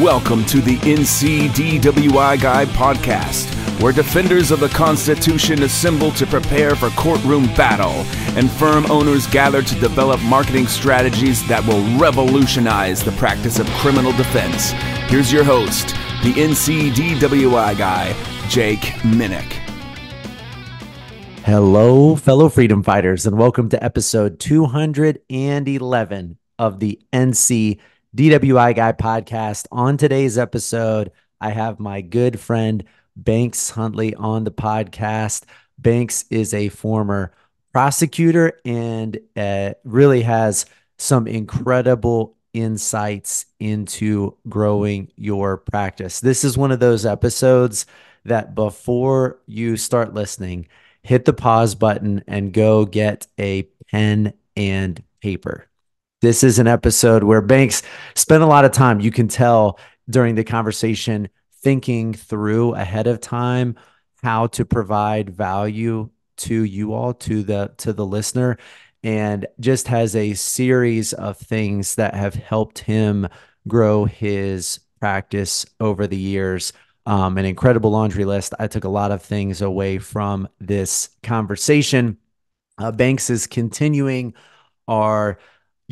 Welcome to the NCDWI Guy podcast, where defenders of the Constitution assemble to prepare for courtroom battle and firm owners gather to develop marketing strategies that will revolutionize the practice of criminal defense. Here's your host, the NCDWI guy, Jake Minick. Hello, fellow freedom fighters, and welcome to episode 211 of the NC DWI Guy podcast. On today's episode, I have my good friend Banks Huntley on the podcast. Banks is a former prosecutor and uh, really has some incredible insights into growing your practice. This is one of those episodes that before you start listening, hit the pause button and go get a pen and paper. This is an episode where Banks spent a lot of time, you can tell during the conversation, thinking through ahead of time how to provide value to you all to the to the listener and just has a series of things that have helped him grow his practice over the years um, an incredible laundry list. I took a lot of things away from this conversation. Uh, Banks is continuing our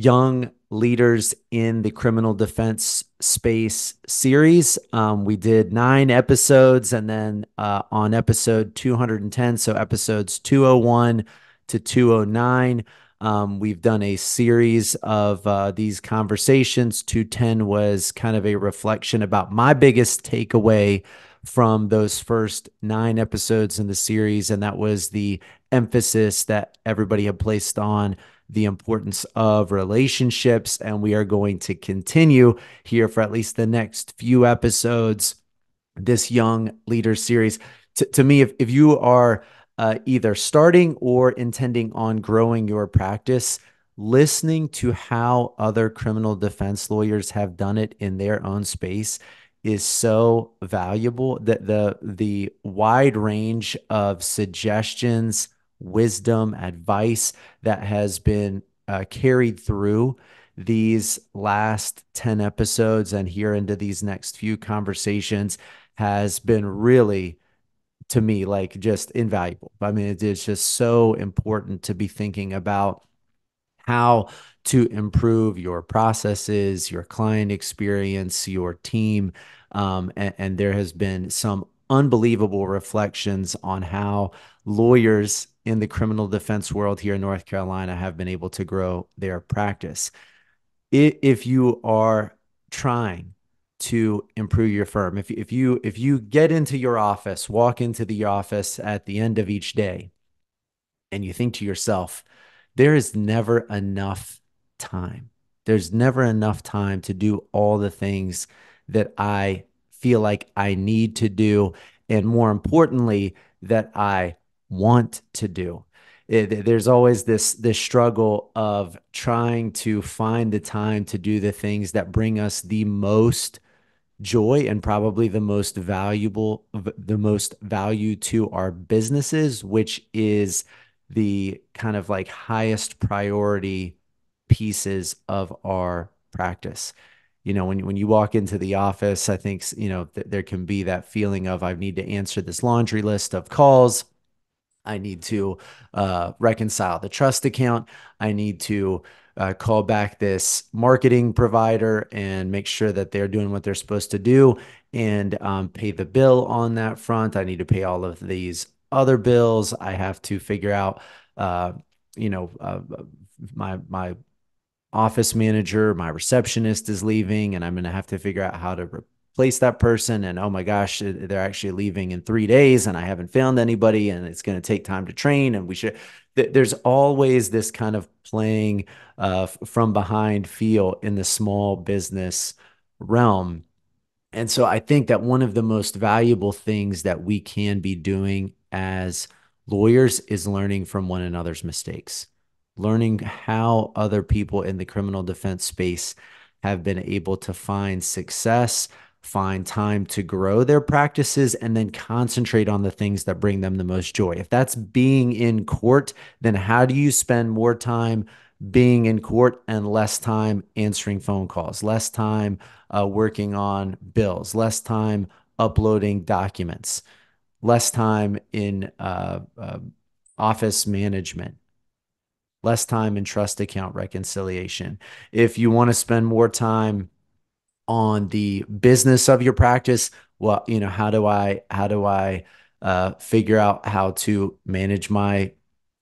young leaders in the criminal defense space series. Um, we did nine episodes, and then uh, on episode 210, so episodes 201 to 209. Um, we've done a series of uh, these conversations. 210 was kind of a reflection about my biggest takeaway from those first nine episodes in the series, and that was the emphasis that everybody had placed on the importance of relationships. And we are going to continue here for at least the next few episodes, this Young Leader series. T- to me, if, if you are uh, either starting or intending on growing your practice, listening to how other criminal defense lawyers have done it in their own space is so valuable that the the wide range of suggestions wisdom advice that has been uh, carried through these last 10 episodes and here into these next few conversations has been really to me like just invaluable. I mean, it is just so important to be thinking about how to improve your processes, your client experience, your team. Um, and, and there has been some unbelievable reflections on how lawyers in the criminal defense world here in North Carolina have been able to grow their practice. If you are trying to improve your firm. If, if you if you get into your office, walk into the office at the end of each day, and you think to yourself, there is never enough time. There's never enough time to do all the things that I feel like I need to do. And more importantly, that I want to do. Eh, it, there's always this this struggle of trying to find the time to do the things that bring us the most joy and probably the most valuable the most value to our businesses which is the kind of like highest priority pieces of our practice you know when when you walk into the office i think you know th- there can be that feeling of i need to answer this laundry list of calls i need to uh, reconcile the trust account i need to uh, call back this marketing provider and make sure that they're doing what they're supposed to do and um, pay the bill on that front. I need to pay all of these other bills. I have to figure out, uh, you know, uh, my my office manager, my receptionist is leaving, and I'm going to have to figure out how to replace that person. And oh my gosh, they're actually leaving in three days, and I haven't found anybody, and it's going to take time to train. And we should. There's always this kind of playing uh, from behind feel in the small business realm. And so I think that one of the most valuable things that we can be doing as lawyers is learning from one another's mistakes, learning how other people in the criminal defense space have been able to find success, find time to grow their practices, and then concentrate on the things that bring them the most joy. If that's being in court, then how do you spend more time being in court and less time answering phone calls, less time uh, working on bills, less time uploading documents, less time in uh, uh, office management, less time in trust account reconciliation. If you want to spend more time on the business of your practice, well, you know, how do I how do I uh, figure out how to manage my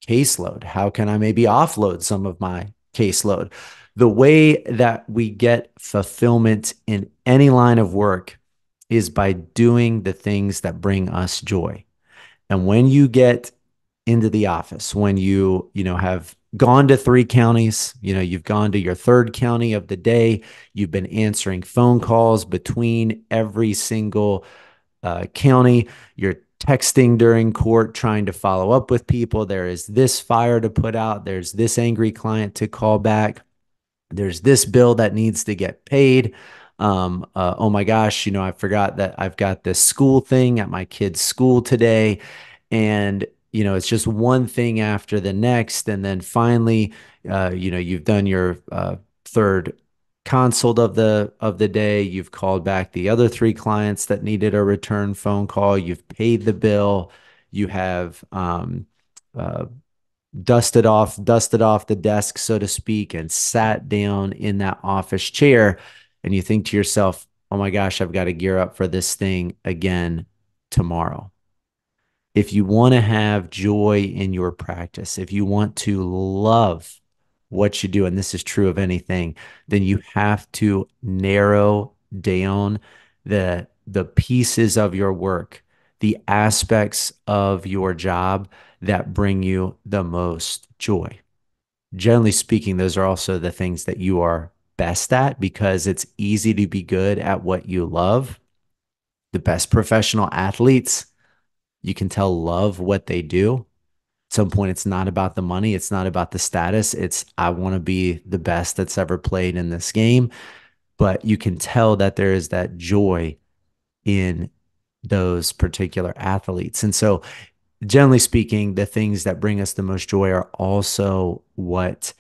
caseload? How can I maybe offload some of my caseload? The way that we get fulfillment in any line of work is by doing the things that bring us joy. And when you get into the office, when you, you know, have gone to three counties, you know, you've gone to your third county of the day, you've been answering phone calls between every single uh, county, you're texting during court, trying to follow up with people. There is this fire to put out, there's this angry client to call back, there's this bill that needs to get paid. Um, uh, oh my gosh, you know, I forgot that I've got this school thing at my kid's school today. And you know, it's just one thing after the next. And then finally, uh, you know, you've done your uh, third consult of the of the day. You've called back the other three clients that needed a return phone call. You've paid the bill. You have um, uh, dusted off dusted off the desk so to speak and sat down in that office chair. And you think to yourself oh my gosh i've got to gear up for this thing again tomorrow if you want to have joy in your practice, if you want to love what you do, and this is true of anything, then you have to narrow down the the pieces of your work, the aspects of your job that bring you the most joy. Generally speaking, those are also the things that you are best at because it's easy to be good at what you love. The best professional athletes you can tell love what they do. At some point, it's not about the money, it's not about the status. It's I want to be the best that's ever played in this game. But you can tell that there is that joy in those particular athletes. And so, generally speaking, the things that bring us the most joy are also what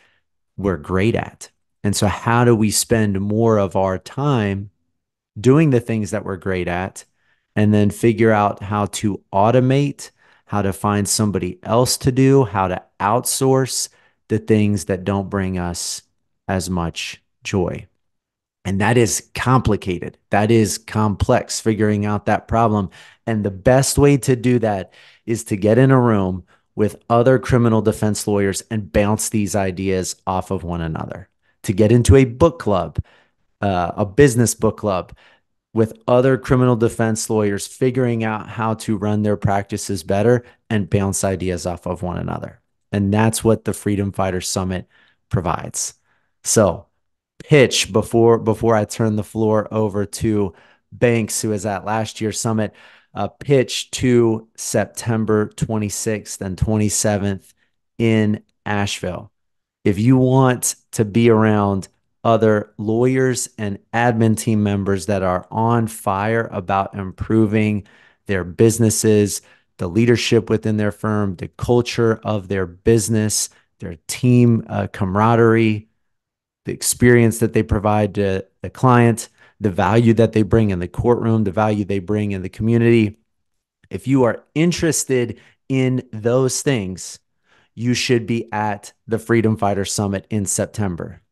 we're great at. And so, how do we spend more of our time doing the things that we're great at and then figure out how to automate, how to find somebody else to do, how to outsource the things that don't bring us as much joy. And that is complicated. That is complex, figuring out that problem. And the best way to do that is to get in a room with other criminal defense lawyers and bounce these ideas off of one another, to get into a book club, uh, a business book club with other criminal defense lawyers figuring out how to run their practices better and bounce ideas off of one another. And that's what the Freedom Fighter Summit provides. So, pitch before before I turn the floor over to Banks, who is at last year's summit. Uh, pitch to September 26th and 27th in Asheville. If you want to be around other lawyers and admin team members that are on fire about improving their businesses, the leadership within their firm, the culture of their business, their team uh, camaraderie, the experience that they provide to the client, the value that they bring in the courtroom, the value they bring in the community. If you are interested in those things, you should be at the Freedom Fighter Summit in September.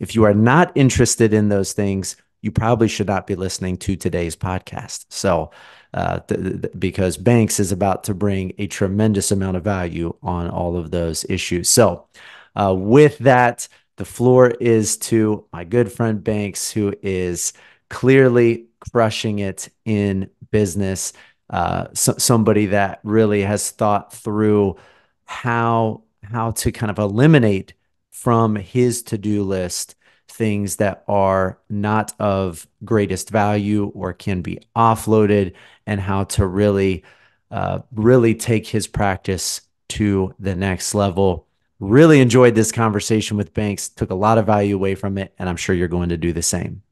If you are not interested in those things, you probably should not be listening to today's podcast. So, uh, th- th- because Banks is about to bring a tremendous amount of value on all of those issues. So, uh, with that, the floor is to my good friend Banks, who is clearly crushing it in business. Uh, so, somebody that really has thought through how how to kind of eliminate from his to-do list things that are not of greatest value or can be offloaded and how to really uh, really take his practice to the next level. Really enjoyed this conversation with banks took a lot of value away from it and i'm sure you're going to do the same.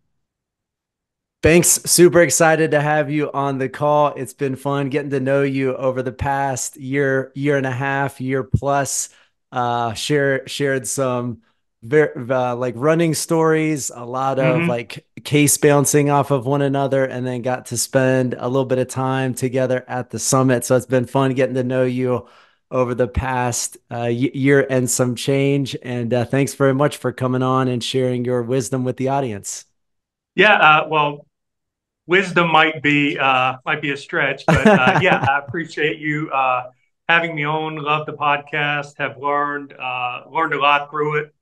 Banks, super excited to have you on the call. It's been fun getting to know you over the past year, year and a half, year plus uh, share shared some very uh, like running stories, a lot of mm-hmm. like case bouncing off of one another, and then got to spend a little bit of time together at the summit. So it's been fun getting to know you over the past uh, year and some change. And uh, thanks very much for coming on and sharing your wisdom with the audience. Yeah, uh, well, wisdom might be uh, might be a stretch, but uh, yeah, I appreciate you uh, having me on. Love the podcast. Have learned learned a lot through it.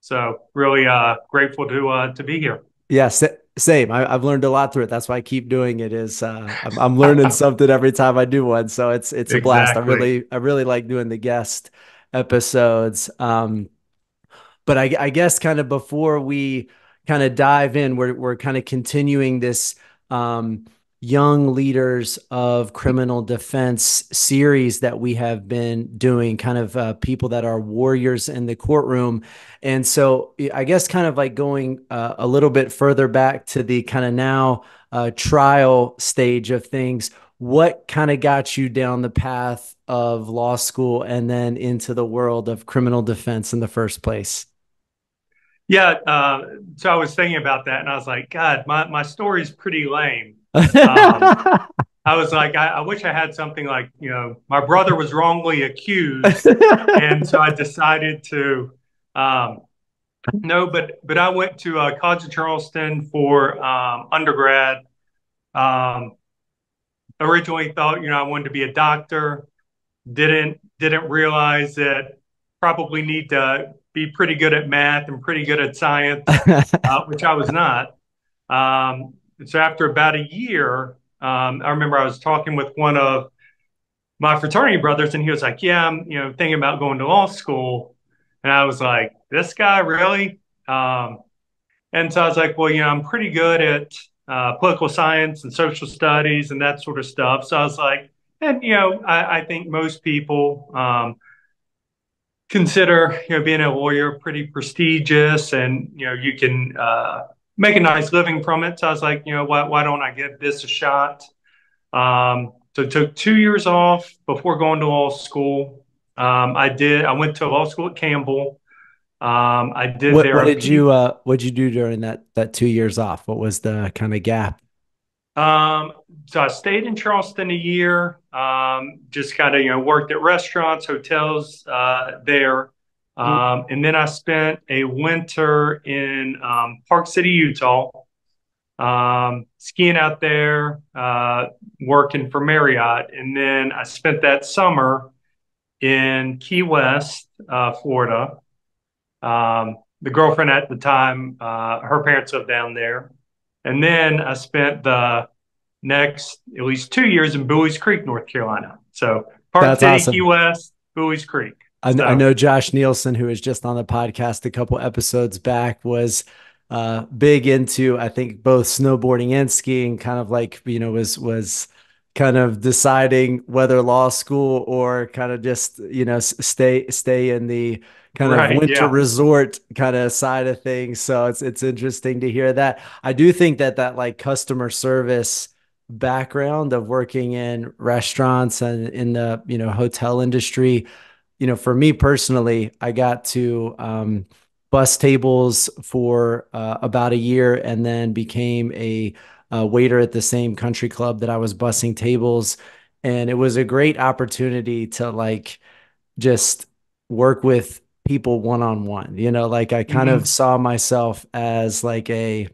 So really grateful to to be here. Yes, same. I, have learned a lot through it. That's why I keep doing it. Is uh, I'm, I'm, learning something every time I do one. So it's it's a blast. I really I really like doing the guest episodes. Um, but I, I guess kind of before we kind of dive in, we're we're kind of continuing this um, young leaders of criminal defense series that we have been doing, kind of uh, people that are warriors in the courtroom. And so I guess kind of like going uh, a little bit further back to the kind of now uh, trial stage of things, what kind of got you down the path of law school and then into the world of criminal defense in the first place? Yeah, uh, so I was thinking about that, and I was like, God, my my story's pretty lame um, I was like, I, I, wish I had something like, you know, my brother was wrongly accused, and so I decided to. Um, no, but but I went to uh, College of Charleston for um, undergrad. Um, originally thought, you know, I wanted to be a doctor. Didn't didn't realize that probably need to be pretty good at math and pretty good at science, uh, which I was not. Um, so after about a year, um, I remember I was talking with one of my fraternity brothers, and he was like, "Yeah, I'm you know thinking about going to law school," and I was like, "This guy really?" Um, and so I was like, "Well, you know, I'm pretty good at uh, political science and social studies and that sort of stuff." So I was like, "And you know, I, I think most people." Um, consider you know being a lawyer pretty prestigious and you know you can uh, make a nice living from it. So I was like, you know, why, why don't I give this a shot? Um, so took two years off before going to law school. Um, I did. I went to law school at Campbell. Um, I did. What, what did you uh, What did you do during that that two years off? What was the kind of gap? Um, so I stayed in Charleston a year. Um, just kind of you know worked at restaurants, hotels uh, there. Um, and then I spent a winter in um, Park City, Utah, um, skiing out there, uh, working for Marriott. And then I spent that summer in Key West, uh, Florida. Um, the girlfriend at the time, uh, her parents lived down there. And then I spent the next at least two years in Buies Creek, North Carolina. So Park That's City, awesome. Key West, Buies Creek. I, so. I, know Josh Nielsen, who was just on the podcast a couple episodes back, was uh, big into I think both snowboarding and skiing. Kind of like you know was was kind of deciding whether law school or kind of just you know stay stay in the kind right, of winter yeah. resort kind of side of things. So it's it's interesting to hear that. I do think that that like customer service background of working in restaurants and in the you know hotel industry you know, for me personally, I got to um, bus tables for uh, about a year and then became a, a, waiter at the same country club that I was bussing tables. And it was a great opportunity to like just work with people one on one. You know, like I kind mm-hmm. of saw myself as like a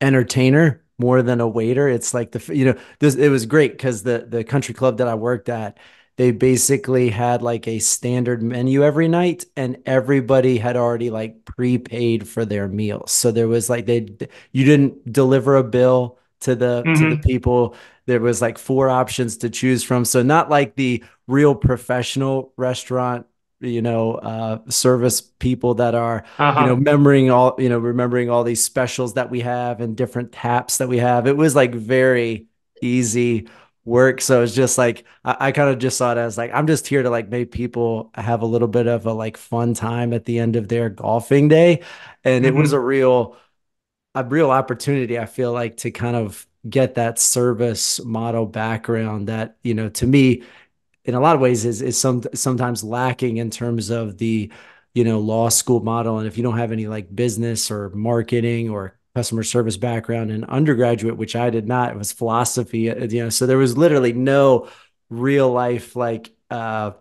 entertainer more than a waiter. It's like the you know this it was great because the the country club that I worked at they basically had like a standard menu every night and everybody had already like prepaid for their meals so there was like they you didn't deliver a bill to the mm-hmm. to the mm-hmm. people there was like four options to choose from so not like the real professional restaurant you know uh service people that are uh-huh. you know remembering all you know remembering all these specials that we have and different taps that we have it was like very easy work. So it's just like I, I kind of just saw it as like I'm just here to like make people have a little bit of a like fun time at the end of their golfing day. And mm-hmm. it was mm-hmm. a real a real opportunity, I feel like, to kind of get that service model background that, you know, to me in a lot of ways is is some sometimes lacking in terms of the you know law school model and if you don't have any like business or marketing or customer service background in undergraduate which i did not it was philosophy uh, you know so there was literally no real life like uh,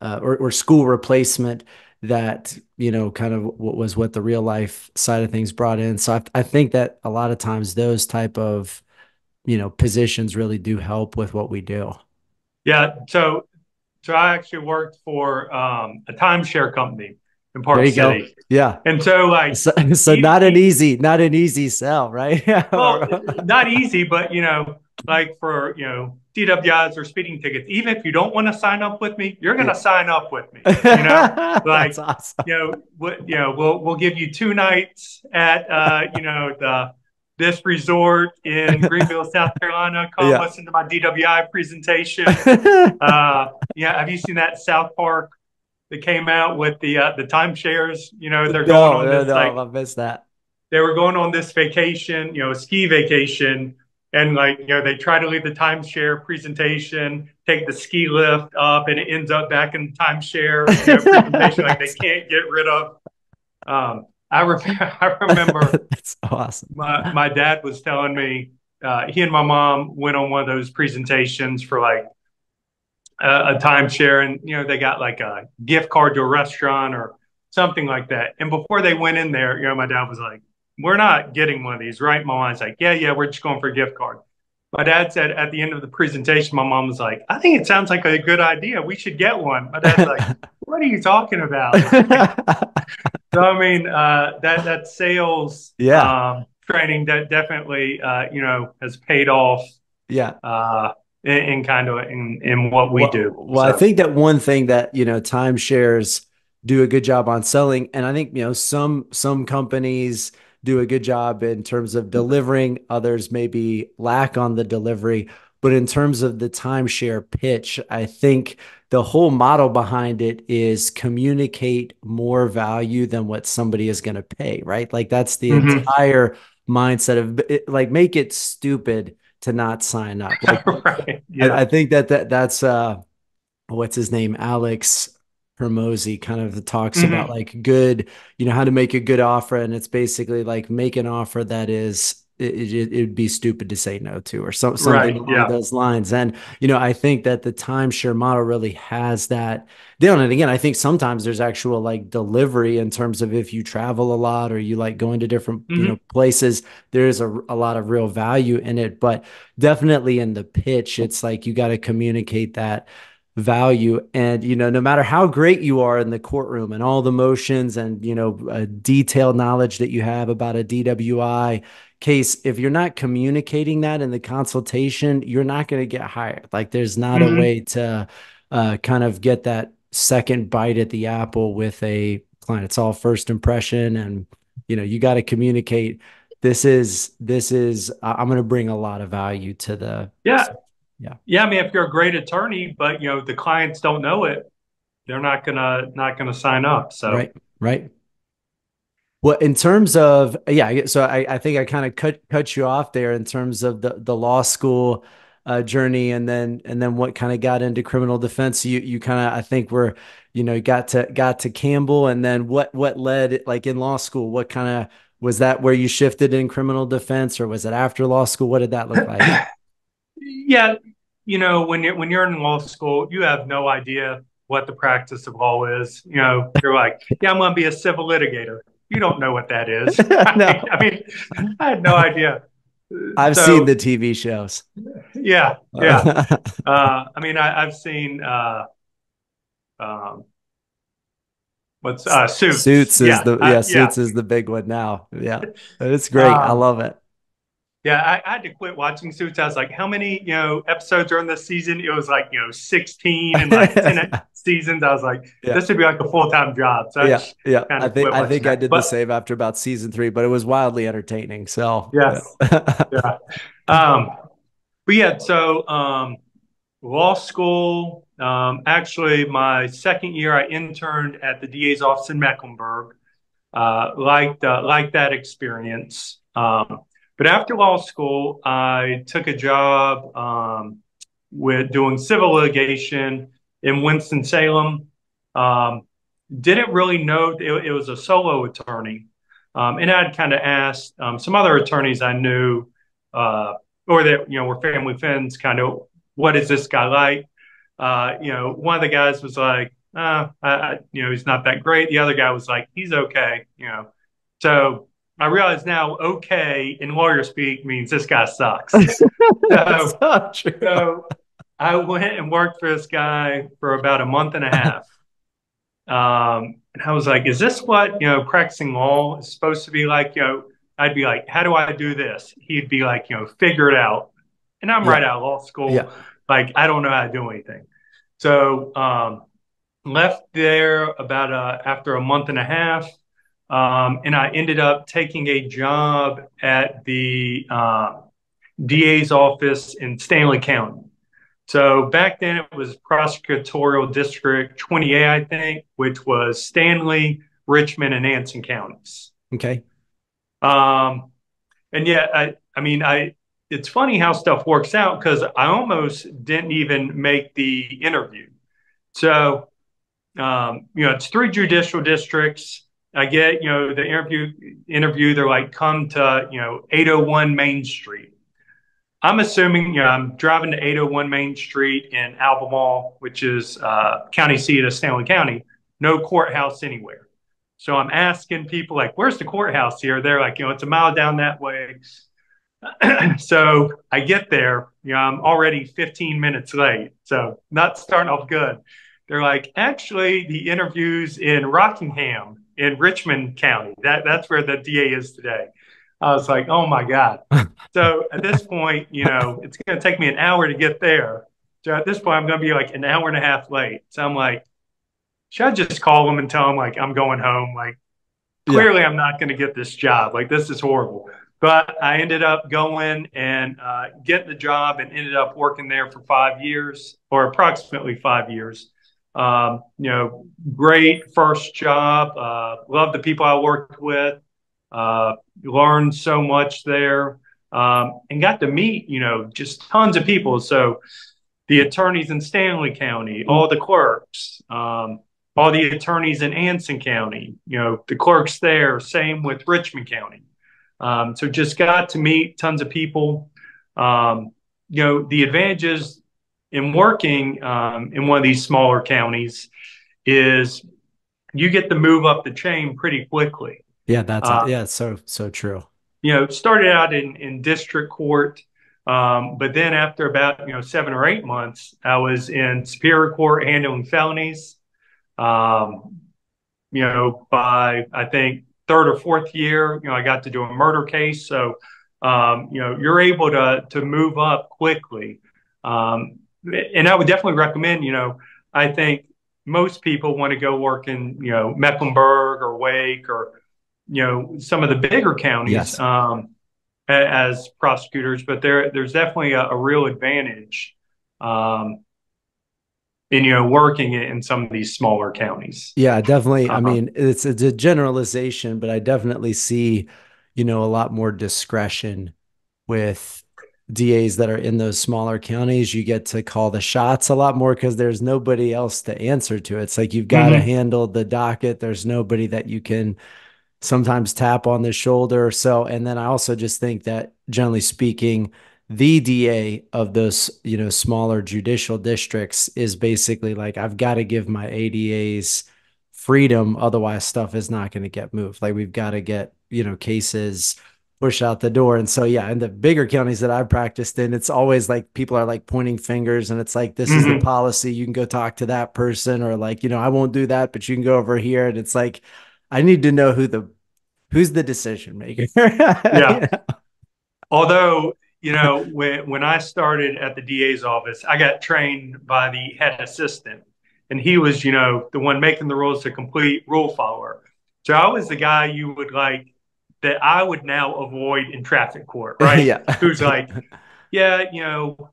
uh or, or school replacement that you know kind of what was what the real life side of things brought in. So I, I think that a lot of times those type of you know positions really do help with what we do. Yeah so so i actually worked for um, a timeshare company in park city go. yeah and so like so, so not an easy not an easy sell right well not easy but you know like for you know DWIs or speeding tickets. Even if you don't want to sign up with me, you're going to sign up with me. You know, like awesome. you know, what you know, we'll we'll give you two nights at uh, you know the this resort in Greenville, South Carolina. Come yeah. listen to my DWI presentation. uh, yeah, have you seen that South Park that came out with the uh, the timeshares? You know, they're no, going on no, this. No, like, I missed that. They were going on this vacation, you know, ski vacation and like you know they try to leave the timeshare presentation take the ski lift up and it ends up back in timeshare you know, presentation like they can't get rid of um, I, re- I remember that's awesome my, my dad was telling me uh, he and my mom went on one of those presentations for like a, a timeshare and you know they got like a gift card to a restaurant or something like that and before they went in there you know my dad was like we're not getting one of these, right? My mom's like, yeah, yeah, we're just going for a gift card. My dad said at the end of the presentation, my mom was like, I think it sounds like a good idea. We should get one. My dad's like, what are you talking about? so, I mean, uh, that, that sales yeah. Um, training that definitely, uh, you know, has paid off. Yeah. Uh, in, in, kind of in, in what we well, do. Well, so. I think that one thing that, you know, timeshares do a good job on selling. And I think, you know, some, some companies, do a good job in terms of delivering. Others maybe lack on the delivery. But in terms of the timeshare pitch, I think the whole model behind it is communicate more value than what somebody is going to pay, right? Like that's the mm-hmm. entire mindset of like make it stupid to not sign up. Like, right. Yeah. I, I, think that, that that's uh what's his name? Alex Hormozi kind of talks mm-hmm. about like good, you know, how to make a good offer. And it's basically like make an offer that is it, would be stupid to say no to or some, something right, along yeah. those lines. And, you know, I think that the timeshare model really has that down. And again, I think sometimes there's actual like delivery in terms of if you travel a lot or you like going to different, mm-hmm. you know, places, there's a, a lot of real value in it. But definitely in the pitch, it's like you got to communicate that value and you know no matter how great you are in the courtroom and all the motions and you know a detailed knowledge that you have about a DWI case if you're not communicating that in the consultation you're not going to get hired like there's not mm-hmm. a way to uh, kind of get that second bite at the apple with a client it's all first impression and you know you got to communicate this is this is i'm going to bring a lot of value to the yeah yeah. Yeah. I mean, if you're a great attorney, but you know, the clients don't know it, they're not gonna not gonna sign up. So right, right. Well, in terms of yeah, so I, I think I kind of cut cut you off there in terms of the the law school uh, journey, and then and then what kind of got into criminal defense. You you kind of I think were you know got to got to Campbell, and then what what led like in law school? What kind of was that where you shifted in criminal defense, or was it after law school? What did that look like? yeah, you know, when you're when you're in law school, you have no idea what the practice of law is. You know, you're like, yeah, I'm going to be a civil litigator. You don't know what that is. no. I mean, I had no idea. I've so, seen the TV shows. Yeah, yeah. uh, I mean, I, have seen uh, um, what's uh, Suits. Suits is yeah, the yeah, I, Suits is the big one now. Yeah, it's great. I um, love it. Yeah, I, I, had to quit watching Suits. I was like, how many, you know, episodes are in this season? It was like, you know, 16 and like 10 seasons. I was like, yeah. this would be like a full time job. So yeah, yeah. I think I think I did but, the same after about season three, but it was wildly entertaining. So yes. yeah. yeah. Um, but yeah, so um, law school. Um, actually, my second year, I interned at the DA's office in Mecklenburg. Uh, liked uh, liked that experience. Um, but after law school, I took a job um, with doing civil litigation in Winston Salem. Um, didn't really know it, it, was a solo attorney, um, and I'd kind of asked um, some other attorneys I knew, uh, or that you know were family friends, kind of what is this guy like? Uh, you know, one of the guys was like, uh, I, I, you know, he's not that great. The other guy was like, he's okay. You know, so I realize now, okay, in lawyer speak means this guy sucks. so, so I went and worked for this guy for about a month and a half. Um, and I was like, is this what, you know, practicing law is supposed to be like? You know, I'd be like, how do I do this? He'd be like, you know, figure it out. And I'm yeah. right out of law school. Yeah. Like, I don't know how to do anything. So, um, left there about uh, after a month and a half. Um, and I ended up taking a job at the uh, DA's office in Stanly County. So back then it was prosecutorial district 28, I think, which was Stanly, Richmond, and Anson counties. Okay. Um, and yeah, I, I mean, I, it's funny how stuff works out because I almost didn't even make the interview. So, um, you know, it's three judicial districts. I get, you know, the interview interview. They're like, come to, you know, 801 Main Street. I'm assuming, you know, I'm driving to 801 Main Street in Albemarle, which is uh, county seat of Stanly County. No courthouse anywhere. So I'm asking people like, "Where's the courthouse here?" They're like, "You know, it's a mile down that way." so I get there, you know, I'm already 15 minutes late. So not starting off good. They're like, actually, the interview's in Rockingham in Richmond County. That that's where the DA is today. I was like, oh my God. so at this point, you know, it's going to take me an hour to get there. So at this point, I'm going to be like an hour and a half late. So I'm like, should I just call them and tell them like I'm going home? Like, clearly, yeah. I'm not going to get this job. Like, this is horrible. But I ended up going and uh, getting the job and ended up working there for five years or approximately five years. Um, you know, great first job. Uh, love the people I worked with. Uh, learned so much there um, and got to meet, you know, just tons of people. So the attorneys in Stanly County, all the clerks, um, all the attorneys in Anson County, you know, the clerks there, same with Richmond County. Um, so just got to meet tons of people. Um, you know, the advantages in working um, in one of these smaller counties is you get to move up the chain pretty quickly. Yeah, that's uh, yeah, so so true. You know, started out in in district court, um, but then after about you know seven or eight months, I was in superior court handling felonies. Um, you know, by I think third or fourth year, you know, I got to do a murder case. So, um, you know, you're able to to move up quickly. Um, and I would definitely recommend, you know, I think most people want to go work in, you know, Mecklenburg or Wake or, you know, some of the bigger counties yes. um, as prosecutors, but there there's definitely a, a real advantage um, in you know working in some of these smaller counties. Yeah, definitely. Uh-huh. I mean, it's it's a generalization, but I definitely see, you know, a lot more discretion with DAs that are in those smaller counties, you get to call the shots a lot more because there's nobody else to answer to. It's like you've got to mm-hmm. handle the docket. There's nobody that you can sometimes tap on the shoulder. So, and then I also just think that generally speaking, the DA of those, you know, smaller judicial districts is basically like, I've got to give my ADAs freedom. Otherwise, stuff is not going to get moved. Like, we've got to get, you know, cases push out the door. And so, yeah, in the bigger counties that I've practiced in, it's always like people are like pointing fingers and it's like, this mm-hmm. is the mm-hmm. policy. You can go talk to that person or like, you know, I won't do that, but you can go over here. And it's like, I need to know who the, who's the decision maker. yeah. Although, you know, when, when I started at the DA's office, I got trained by the head assistant and he was, you know, the one making the rules, a complete rule follower. So I was the guy you would like that I would now avoid in traffic court, right? yeah. Who's like, yeah, you know,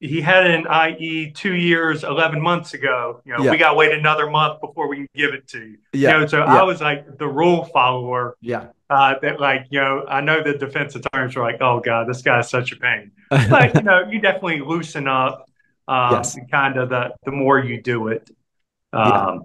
he had an IE two years, 11 months ago. You know, yeah. we got to wait another month before we can give it to you. Yeah. You know, so yeah. I was like the rule follower. Yeah. Uh, that like, you know, I know the defense attorneys were like, oh God, this guy's such a pain. but, you know, you definitely loosen up. um, yes. kind of the the more you do it. Um, yeah.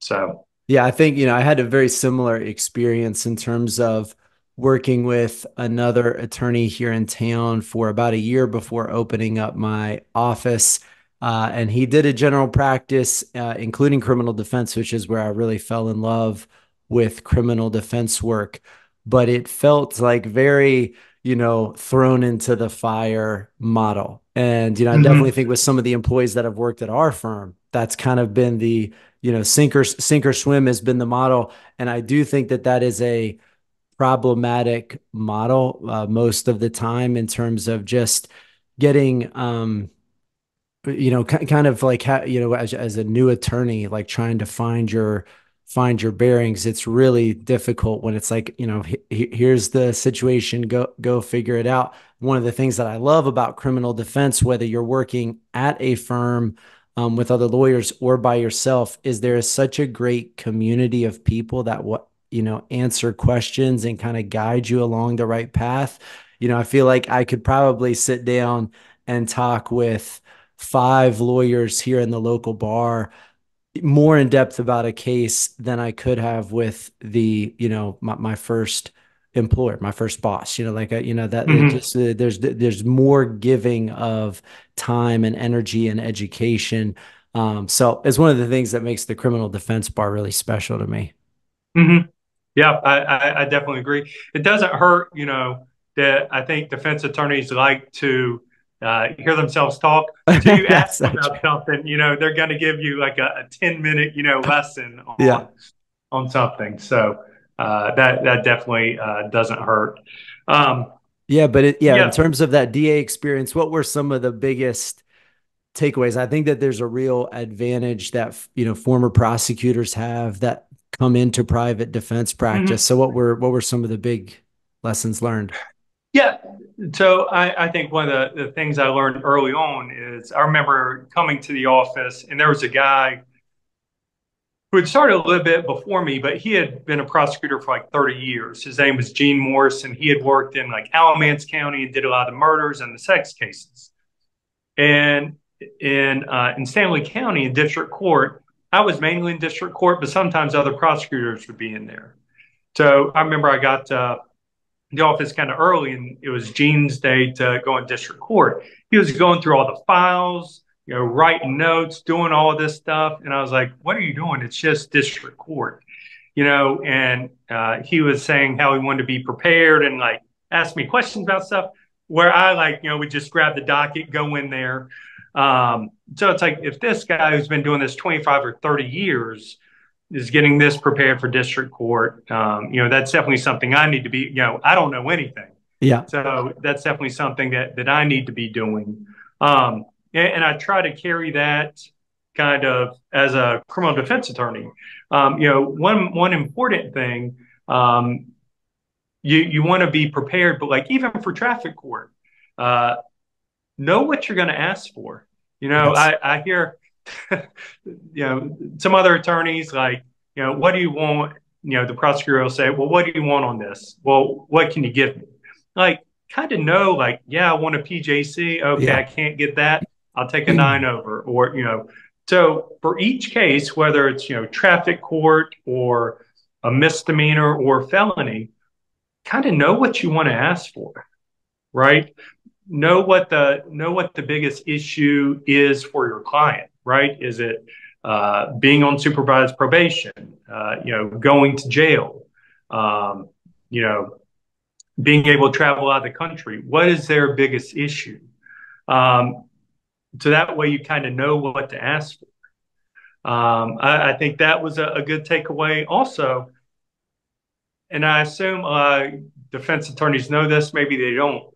So yeah, I think you know I had a very similar experience in terms of working with another attorney here in town for about a year before opening up my office. Uh, and he did a general practice, uh, including criminal defense, which is where I really fell in love with criminal defense work. But it felt like very, you know, thrown into the fire model. And, you know, I mm-hmm. definitely think with some of the employees that have worked at our firm, that's kind of been the, you know, sink or, sink or swim has been the model. And I do think that that is a, problematic model uh, most of the time in terms of just getting um you know kind of like you know as, as a new attorney like trying to find your find your bearings it's really difficult when it's like you know he, here's the situation go go figure it out one of the things that i love about criminal defense whether you're working at a firm um, with other lawyers or by yourself is there is such a great community of people that what you know, answer questions and kind of guide you along the right path. You know, I feel like I could probably sit down and talk with five lawyers here in the local bar more in depth about a case than I could have with the, you know, my, my first employer, my first boss, you know, like, a, you know, that mm-hmm. just, uh, there's, there's more giving of time and energy and education. Um, so it's one of the things that makes the criminal defense bar really special to me. Mm-hmm. Yeah, I, I, I definitely agree. It doesn't hurt, you know, that I think defense attorneys like to uh, hear themselves talk. Do you ask them about something, you know, they're going to give you like a, a, 10 minute, you know, lesson on, yeah. on something. So uh, that, that definitely uh, doesn't hurt. Um, yeah, but it, yeah, yeah, in terms of that DA experience, what were some of the biggest takeaways? I think that there's a real advantage that, you know, former prosecutors have that come into private defense mm-hmm. practice. Mm-hmm. So what were what were some of the big lessons learned? Yeah. So I, I think one of the, the things I learned early on is I remember coming to the office and there was a guy who had started a little bit before me, but he had been a prosecutor for like 30 years. His name was Gene Morris, and he had worked in like Alamance County and did a lot of the murders and the sex cases. And in uh, in Stanly County in district court, I was mainly in district court, but sometimes other prosecutors would be in there. So I remember I got uh, the office kind of early, and it was Gene's day to go in district court. He was going through all the files, you know, writing notes, doing all this stuff, and I was like, "What are you doing? It's just district court." You know, and uh, he was saying how he wanted to be prepared and like ask me questions about stuff where I like, you know, we just grab the docket, go in there, um, so it's like if this guy who's been doing this 25 or 30 years is getting this prepared for district court, um, you know, that's definitely something I need to be, you know, I don't know anything. Yeah. So that's definitely something that, that I need to be doing. Um, and, and I try to carry that kind of as a criminal defense attorney. Um, you know, one, one important thing, um, you, you want to be prepared, but like even for traffic court, uh, know what you're going to ask for. You know, I, I hear, you know, some other attorneys like, you know, what do you want? You know, the prosecutor will say, well, what do you want on this? Well, what can you give me? Like, kind of know, like, yeah, I want a PJC. Okay, yeah. I can't get that. I'll take a mm. nine over. Or, you know, so for each case, whether it's, you know, traffic court or a misdemeanor or felony, kind of know what you want to ask for, right? know what the know what the biggest issue is for your client right? Is it uh, being on supervised probation uh, you know going to jail um, you know being able to travel out of the country? What is their biggest issue? Um, so that way you kind of know what to ask for. Um, I, I, think that was a, a, good takeaway. Also and i assume uh, defense attorneys know this maybe they don't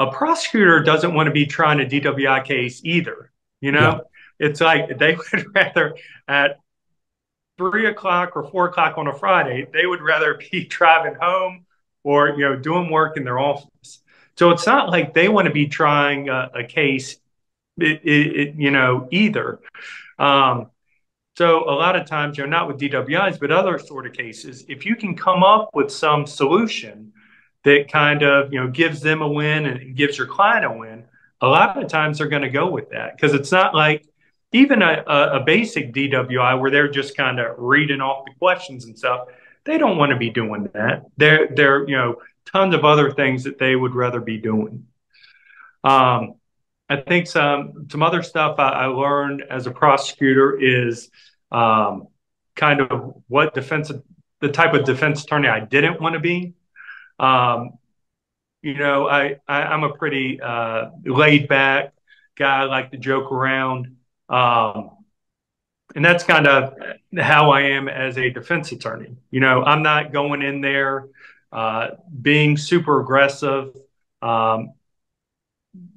a prosecutor doesn't want to be trying a DWI case either. You know. It's like they would rather at three o'clock or four o'clock on a Friday, they would rather be driving home or, you know, doing work in their office. So it's not like they want to be trying a, a case, it, it, it, you know, either. Um, so a lot of times, you know, not with DWIs, but other sort of cases, if you can come up with some solution that kind of you know gives them a win and gives your client a win a lot of times they're going to go with that because it's not like even a, a, basic DWI where they're just kind of reading off the questions and stuff. They don't want to be doing that. There, there, you know, tons of other things that they would rather be doing. Um, I think some some other stuff I, I learned as a prosecutor is um, kind of what defense the type of defense attorney I didn't want to be. Um, you know, I, I am a pretty uh, laid back guy. I like to joke around, um, and that's kind of how I am as a defense attorney. You know, I'm not going in there uh, being super aggressive. Um,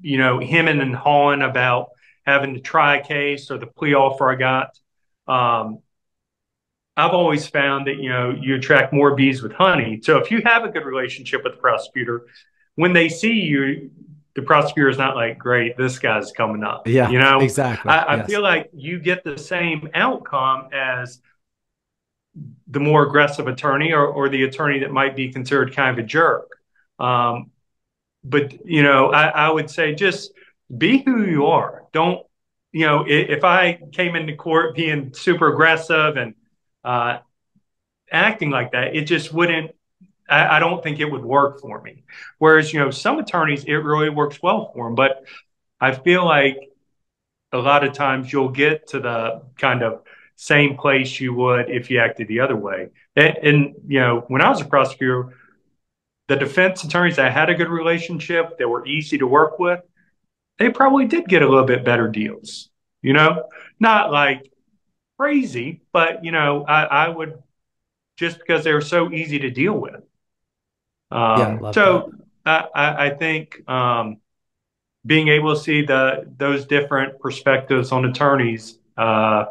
you know, hemming and hawing about having to try a case or the plea offer I got. Um, I've always found that you know you attract more bees with honey. So if you have a good relationship with the prosecutor, when they see you, the prosecutor is not like, "Great, this guy's coming up." Yeah, you know exactly. I, I yes. feel like you get the same outcome as the more aggressive attorney or, or the attorney that might be considered kind of a jerk. Um, but you know, I, I would say just be who you are. Don't you know? If, if I came into court being super aggressive and uh, acting like that, it just wouldn't. I, I, don't think it would work for me. Whereas you know, some attorneys it really works well for them. But I feel like a lot of times you'll get to the kind of same place you would if you acted the other way. And, and you know, when I was a prosecutor the defense attorneys that had a good relationship, that were easy to work with, they probably did get a little bit better deals. You know, not like crazy, but you know, I, I would just because they were so easy to deal with. Um, yeah, so I, I, think um, being able to see the those different perspectives on attorneys, uh,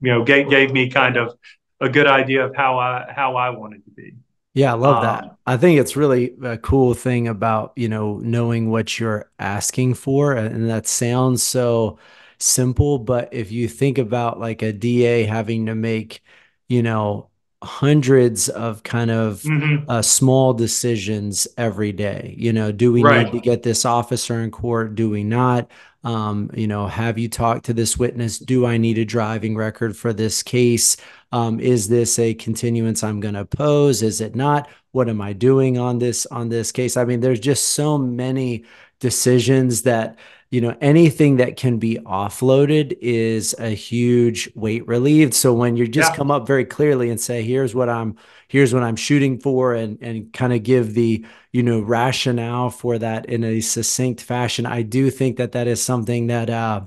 you know, gave, gave me kind of a good idea of how I how I wanted to be. Yeah, I love um, that. I think it's really a cool thing about, you know, knowing what you're asking for. And that sounds so simple, but if you think about like a DA having to make, you know, hundreds of kind of mm-hmm. uh, small decisions every day, you know, do we right. need to get this officer in court? Do we not? Um, you know, have you talked to this witness? Do I need a driving record for this case? Um, is this a continuance I'm going to pose? Is it not? What am I doing on this on this case? I mean, there's just so many decisions that you know anything that can be offloaded is a huge weight relieved so when you just yeah. come up very clearly and say here's what i'm here's what i'm shooting for and and kind of give the you know rationale for that in a succinct fashion i do think that that is something that uh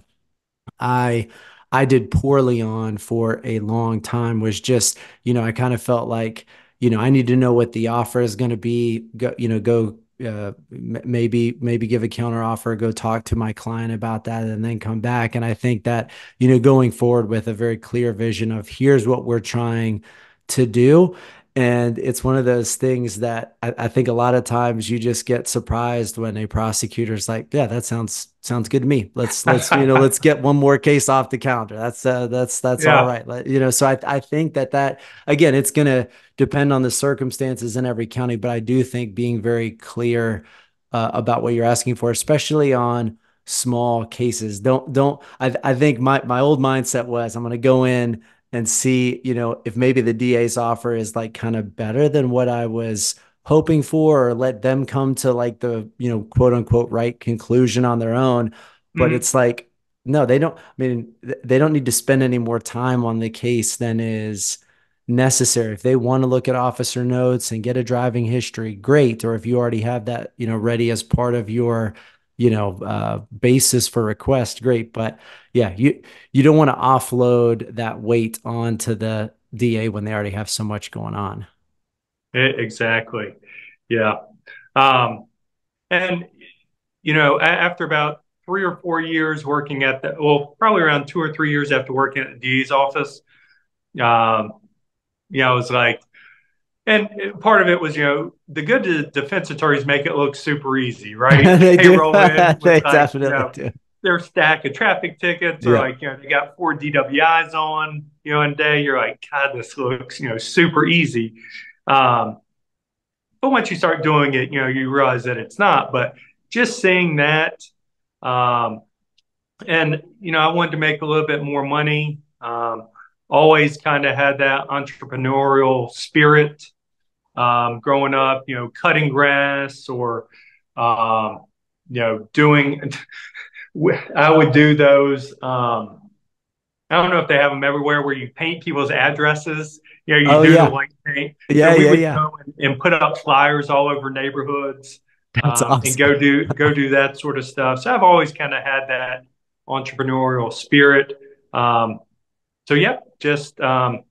i I did poorly on for a long time was just, you know, I kind of felt like, you know, I need to know what the offer is going to be, go, you know, go uh, maybe maybe give a counter offer go talk to my client about that and then come back. And i think that you know going forward with a very clear vision of here's what we're trying to do and it's one of those things that I, I, think a lot of times you just get surprised when a prosecutor's like, "Yeah, that sounds sounds good to me. Let's let's you know let's get one more case off the counter. That's uh, that's that's yeah. all right. You know, so I I think that that again, it's going to depend on the circumstances in every county, but I do think being very clear uh, about what you're asking for, especially on small cases. Don't don't I I think my my old mindset was I'm going to go in and see, you know, if maybe the DA's offer is like kind of better than what I was hoping for, or let them come to like the, you know, quote unquote right conclusion on their own. But mm-hmm. it's like, no, they don't, I mean, they don't need to spend any more time on the case than is necessary. If they want to look at officer notes and get a driving history, great. Or if you already have that, you know, ready as part of your you know uh, basis for request great but yeah you you don't want to offload that weight onto the da when they already have so much going on exactly yeah um, and you know after about three or four years working at the well probably around two or three years after working at the da's office um, you know, I was like and part of it was, you know, the good defense attorneys make it look super easy, right? they do. they like, definitely you know, do. Their stack of traffic tickets, or yeah. like, you know, they got four DWIs on, you know, in a day. You're like, God, this looks, you know, super easy. Um, but once you start doing it, you know, you realize that it's not. But just seeing that, Um, and you know, I wanted to make a little bit more money. Um, always kind of had that entrepreneurial spirit um, growing up. You know, cutting grass or um, you know doing. I would do those. Um, I don't know if they have them everywhere where you paint people's addresses. You know, you Oh do yeah. the white paint. Yeah, So we yeah, would yeah. go and, and put up flyers all over neighborhoods That's um, and go do go do that sort of stuff. So I've always kind of had that entrepreneurial spirit. Um, so yeah, just um,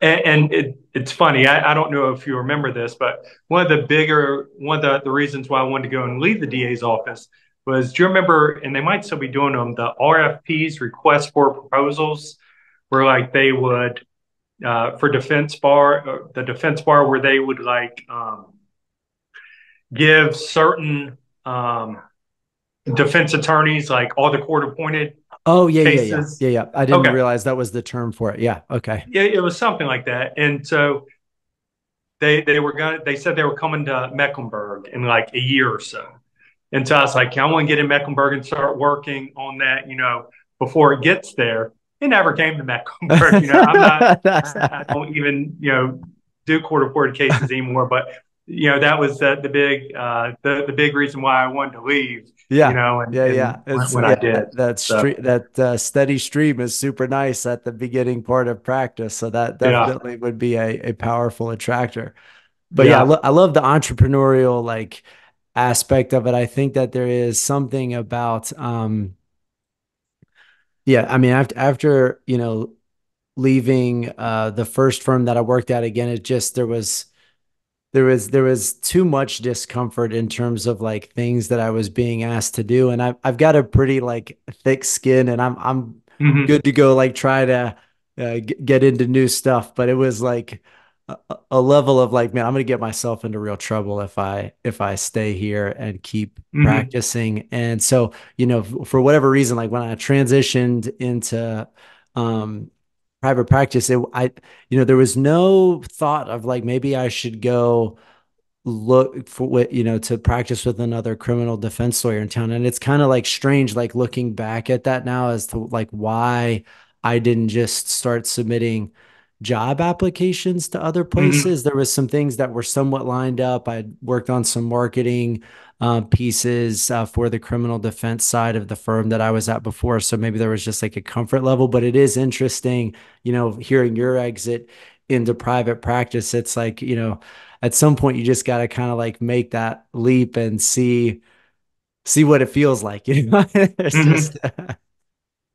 and, and it, it's funny. I, I don't know if you remember this, but one of the bigger one of the, the reasons why I wanted to go and leave the DA's office was do you remember? And they might still be doing them. The RFPs, request for proposals, where like they would uh, for defense bar, uh, the defense bar, where they would like um, give certain um, defense attorneys like all the court appointed Oh yeah, yeah, yeah, yeah, yeah. I didn't Okay. realize that was the term for it. Yeah. Okay. It, it was something like that. And so they they were gonna they said they were coming to Mecklenburg in like a year or so. And so I was like, I want to get in Mecklenburg and start working on that, you know, before it gets there. It never came to Mecklenburg, you know. I'm not I, I don't even, you know, do court reported cases anymore. But you know, that was the, the big uh the, the big reason why I wanted to leave, yeah. you know, and, Yeah, and yeah. It's, when yeah, I did. That, that So- that uh, steady stream is super nice at the beginning part of practice. So that Yeah. definitely would be a, a powerful attractor. But yeah, I, lo- I love the entrepreneurial like aspect of it. I think that there is something about, um, yeah, I mean, after, after, you know, leaving uh, the first firm that I worked at again, it just, there was, there was there was too much discomfort in terms of like things that I was being asked to do, and I've I've got a pretty like thick skin, and I'm I'm Mhm. good to go like try to uh, get into new stuff, but it was like a, a level of like, man, I'm gonna get myself into real trouble if I if I stay here and keep Mhm. practicing, and so you know for whatever reason, like when I transitioned into um private practice it i you know there was no thought of like maybe i should go look for what you know to practice with another criminal defense lawyer in town and it's kind of like strange like looking back at that now as to like why i didn't just start submitting job applications to other places there was some things that were somewhat lined up i worked on some marketing uh, pieces uh, for the criminal defense side of the firm that I was at before. So maybe there was just like a comfort level, but it is interesting, you know, hearing your exit into private practice. It's like, you know, at some point you just got to kind of like make that leap and see see what it feels like. You know, it's Mhm. just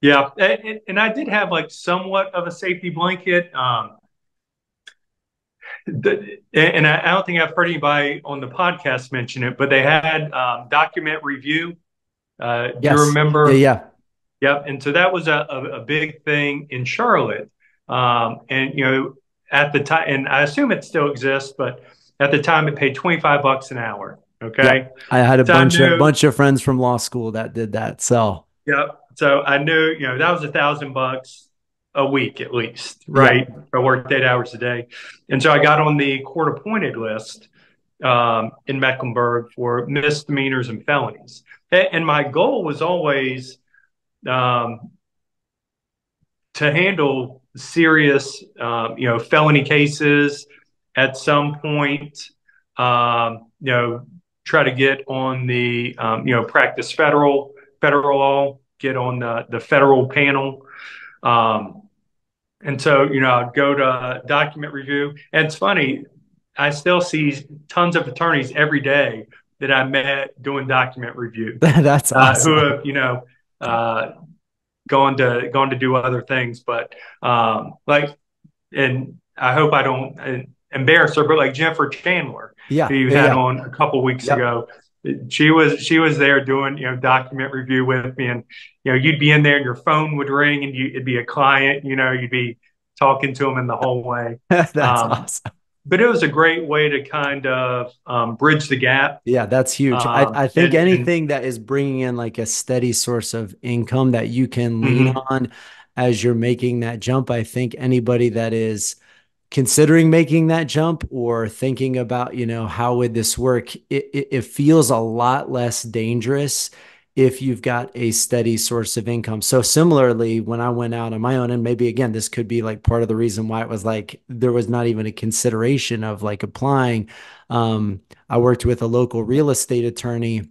Yeah, and, and- I did have like somewhat of a safety blanket. Um, the, and I, I don't think I've heard anybody on the podcast mention it, but they had um, document review. Uh, do you remember? Yeah, yeah. Yep. And so that was a, a, a big thing in Charlotte. Um, and, you know, at the time, and I assume it still exists, but at the time it paid 25 bucks an hour. Okay. I had a So bunch of bunch of friends from law school that did that. So Yep. So I knew, you know, that was a thousand bucks a week at least, right? I worked eight hours a day. And so I got on the court appointed list um, in Mecklenburg for misdemeanors and felonies. And my goal was always um, to handle serious, um, you know, felony cases at some point, um, you know, try to get on the, um, you know, practice federal, federal law, get on the, the federal panel. Um, and so, you know, I'd go to document review. And it's funny, I still see tons of attorneys every day that I met doing document review that's uh, awesome. who have, you know, uh, gone to gone to do other things. But um, like, and I hope I don't uh, embarrass her, but like Jennifer Chandler, yeah, who you had yeah. on a couple weeks Yep. ago. She was she was there doing you know document review with me, and you know you'd be in there and your phone would ring, and you it'd be a client, you know, you'd be talking to them in the hallway. that's um, awesome. But it was a great way to kind of um, bridge the gap. Yeah, that's huge. Um, I, I think and- and- anything that is bringing in like a steady source of income that you can lean Mhm. on as you're making that jump, I think anybody that is considering making that jump or thinking about, you know, how would this work, it, it, it feels a lot less dangerous if you've got a steady source of income. So similarly, when I went out on my own, and maybe again, this could be like part of the reason why it was like there was not even a consideration of like applying. Um, I worked with a local real estate attorney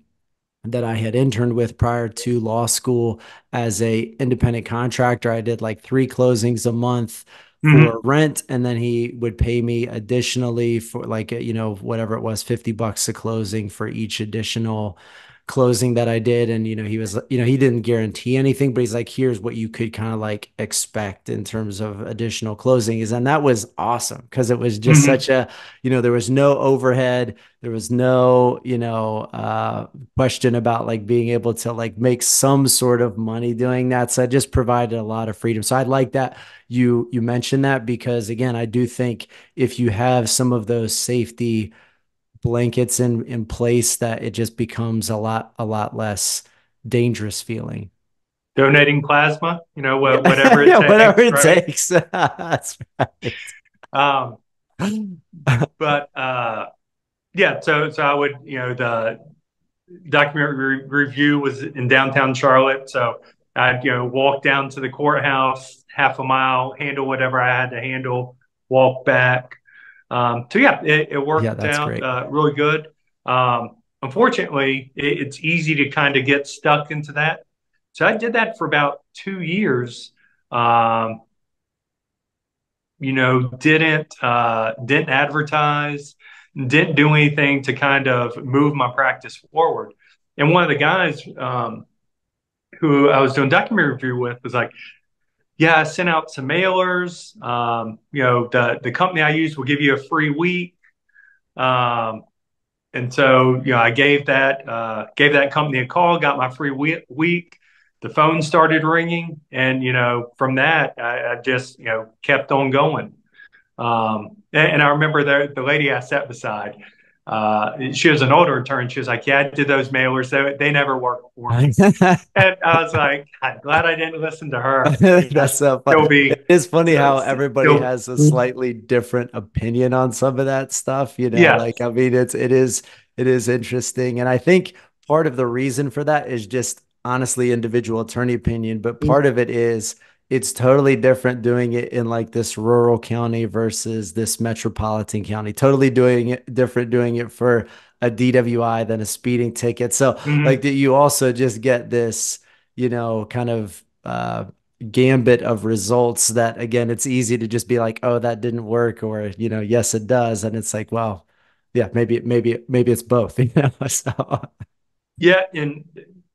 that I had interned with prior to law school as a independent contractor. I did like three closings a month mm-hmm. for rent and then he would pay me additionally for like you know whatever it was 50 bucks a closing for each additional closing that I did. And, you know, he was, you know, he didn't guarantee anything, but he's like, here's what you could kind of like expect in terms of additional closings. And that was awesome because it was just mm-hmm. such a, you know, there was no overhead. There was no, you know, uh, question about like being able to like make some sort of money doing that. So it just provided a lot of freedom. So I like that you, you mentioned that because again, I do think if you have some of those safety, blankets in in place that it just becomes a lot a lot less dangerous feeling. Donating plasma you know whatever it yeah, takes whatever it right? takes. That's right. Um but uh yeah so so i would you know the documentary re- review was in downtown charlotte. So i'd you know walk down to the courthouse half a mile handle whatever i had to handle walk back um, so yeah, it, it worked yeah, out uh, really good. Um, unfortunately, it, it's easy to kind of get stuck into that. So I did that for about two years. Um, you know, didn't uh, didn't advertise, didn't do anything to kind of move my practice forward. And one of the guys um, who I was doing documentary review with was like, yeah, I sent out some mailers. Um, you know, the the company I use will give you a free week. Um, and so, you know, I gave that uh, gave that company a call, got my free week. The phone started ringing, and you know, from that, I, I just you know kept on going. Um, and, and, I remember the the lady I sat beside uh, she was an older attorney. She was like, "Yeah, I did those mailers. They, they never worked for me." and I was like, "I'm glad I didn't listen to her." That's so funny. Be, it is funny how everybody has a slightly different opinion on some of that stuff. You know, yeah. like I mean, it's it is it is interesting, and I think part of the reason for that is just honestly individual attorney opinion, but mm. part of it is it's totally different doing it in like this rural county versus this metropolitan county. Totally doing it different doing it for a DWI than a speeding ticket. So mm-hmm. like that you also just get this, you know, kind of uh gambit of results that again it's easy to just be like, oh, that didn't work, or you know, yes, it does. And it's like, well, yeah, maybe maybe maybe it's both, you know. so yeah, and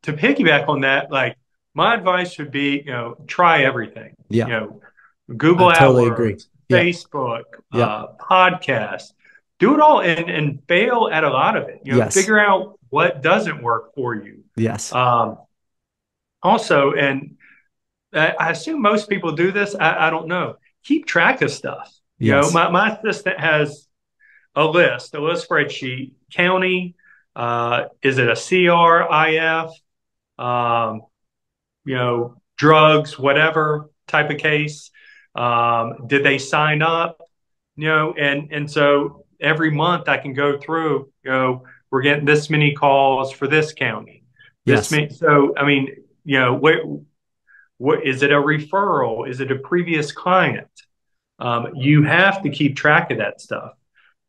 to piggyback on that, like my advice would be, you know, try everything. Yeah. You know, Google I totally AdWords, agree. Facebook, yeah. Uh, podcast, do it all and, and fail at a lot of it. You know, yes. figure out what doesn't work for you. Yes. Um, also, and I assume most people do this. I, I don't know. Keep track of stuff. You yes. know, my, my assistant has a list, a list spreadsheet, county, uh, is it a CRIF? Um, you know, drugs, whatever type of case. Um, did they sign up? You know, and and so every month I can go through. You know, we're getting this many calls for this county. This yes. so I mean, you know, what what is it a referral? Is it a previous client? Um, you have to keep track of that stuff,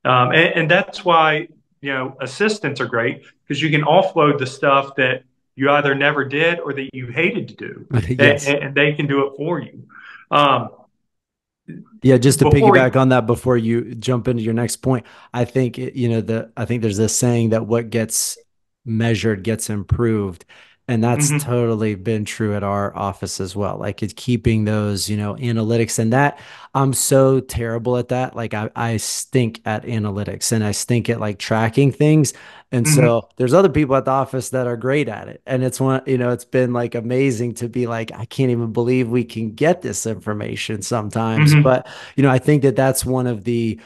um, and, and that's why you know assistants are great because you can offload the stuff that you either never did or that you hated to do, yes. and, and, they can do it for you. Um, yeah, just to piggyback on that before you jump into your next point, I think you know the I think there's this saying that what gets measured gets improved, and that's mm-hmm. totally been true at our office as well like it's keeping those you know analytics and that i'm so terrible at that like i, I stink at analytics and i stink at like tracking things and mm-hmm. so there's other people at the office that are great at it and it's one you know it's been like amazing to be like i can't even believe we can get this information sometimes mm-hmm. but you know i think that that's one of the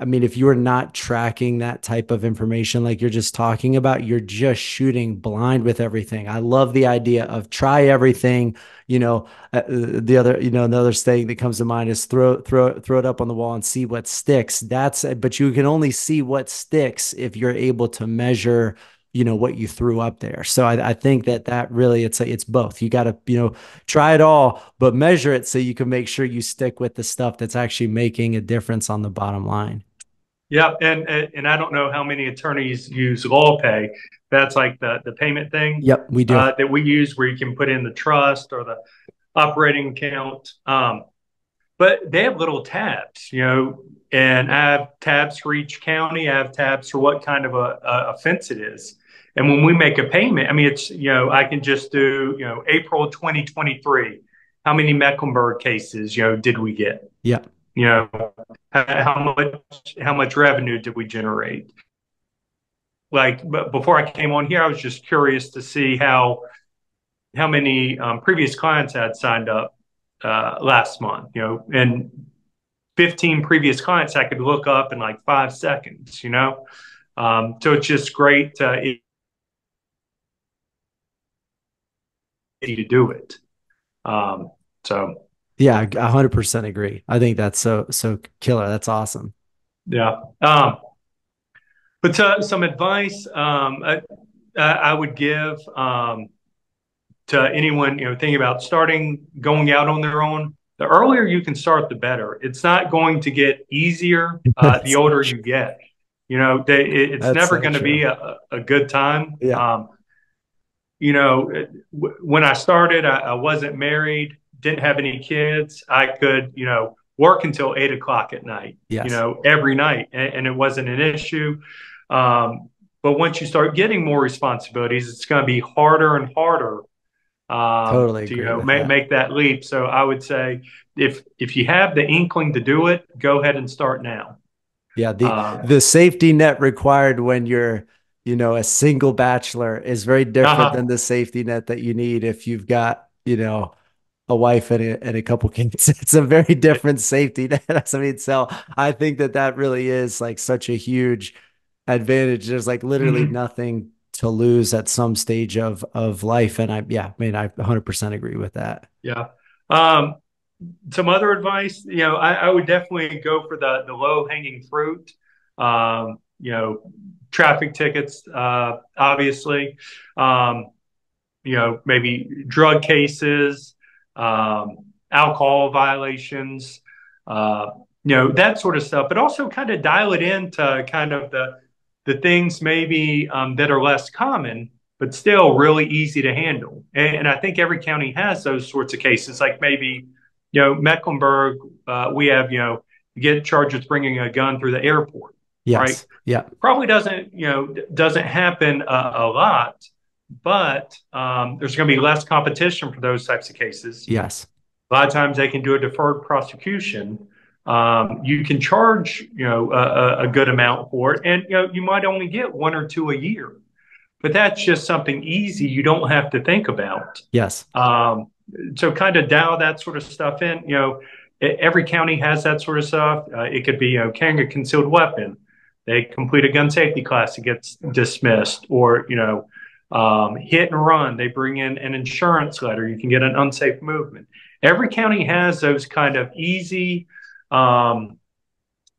I mean, if you're not tracking that type of information like you're just talking about, you're just shooting blind with everything. I love the idea of try everything. You know, uh, the other, you know, another thing that comes to mind is throw throw throw it up on the wall and see what sticks. That's but you can only see what sticks if you're able to measure you know what you threw up there so i, I think that that really it's a, it's both you got to you know try it all but measure it so you can make sure you stick with the stuff that's actually making a difference on the bottom line yeah and and i don't know how many attorneys use LawPay that's like the the payment thing yep we do uh, that we use where you can put in the trust or the operating account um, but they have little tabs you know and I have tabs for each county. I have tabs for what kind of a, a, offense it is. And when we make a payment, I mean, it's, you know, I can just do, you know, April 2023. How many Mecklenburg cases, you know, did we get? Yeah. You know, how much, how much revenue did we generate? Like, but before I came on here, I was just curious to see how, how many um, previous clients had signed up uh, last month, you know, and 15 previous clients I could look up in like five seconds, you know? Um, so it's just great to, to do it. Um, so yeah, I hundred percent agree. I think that's so, so killer. That's awesome. Yeah. Um, but uh, some advice um, I, I, would give um, to anyone, you know, thinking about starting going out on their own the earlier you can start, the better. It's not going to get easier uh, the older you get. You know, they, it, it's That's never so going to be a, a, good time. Yeah. Um, you know, w- when I started, I, I, wasn't married, didn't have any kids. I could, you know, work until eight o'clock at night, yes. you know, every night, and, and it wasn't an issue. Um, but once you start getting more responsibilities, it's going to be harder and harder um, totally to you know make, that. make that leap. So I would say if if you have the inkling to do it, go ahead and start now. Yeah, the uh, the safety net required when you're you know a single bachelor is very different uh-huh. than the safety net that you need if you've got you know a wife and a, and a couple kids. It's a very different safety net. I mean, so I think that that really is like such a huge advantage. There's like literally mm-hmm. nothing to lose at some stage of of life. And I, yeah, I mean, I 100% agree with that. Yeah. Um, some other advice, you know, I, I would definitely go for the the low hanging fruit. Um, you know, traffic tickets, uh, obviously. Um, you know, maybe drug cases, um, alcohol violations, uh, you know, that sort of stuff. But also kind of dial it into kind of the the things maybe um, that are less common, but still really easy to handle. And, and, I think every county has those sorts of cases. Like maybe, you know, Mecklenburg, uh, we have, you know, you get charged with bringing a gun through the airport. Yes. Right. Yeah. Probably doesn't, you know, doesn't happen a, a lot, but um, there's going to be less competition for those types of cases. Yes. A lot of times they can do a deferred prosecution um, you can charge, you know, a, a, good amount for it, and you know, you might only get one or two a year, but that's just something easy you don't have to think about. Yes. Um, so kind of dial that sort of stuff in. You know, every county has that sort of stuff. Uh, it could be, you know, carrying a concealed weapon. They complete a gun safety class, it gets dismissed, or you know, um, hit and run. They bring in an insurance letter. You can get an unsafe movement. Every county has those kind of easy um,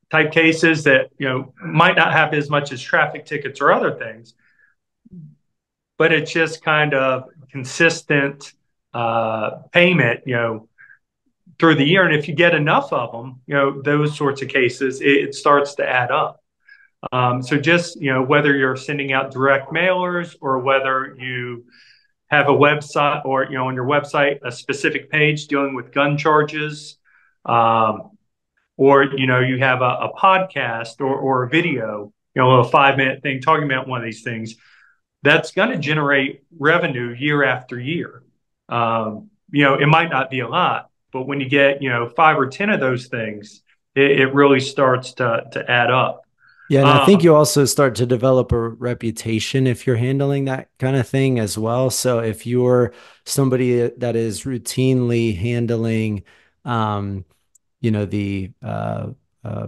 type cases that you know might not have as much as traffic tickets or other things, but it's just kind of consistent uh, payment, you know, through the year. And if you get enough of them, you know, those sorts of cases, it, it starts to add up. Um, so just you know, whether you're sending out direct mailers or whether you have a website or you know on your website a specific page dealing with gun charges. Um, or you know you have a, a podcast or, or a video you know a five minute thing talking about one of these things that's going to generate revenue year after year um, you know it might not be a lot but when you get you know five or ten of those things it, it really starts to to add up yeah and um, i think um, you also start to develop a reputation if you're handling that kind of thing as well so if you're somebody that is routinely handling um, you know the uh, uh,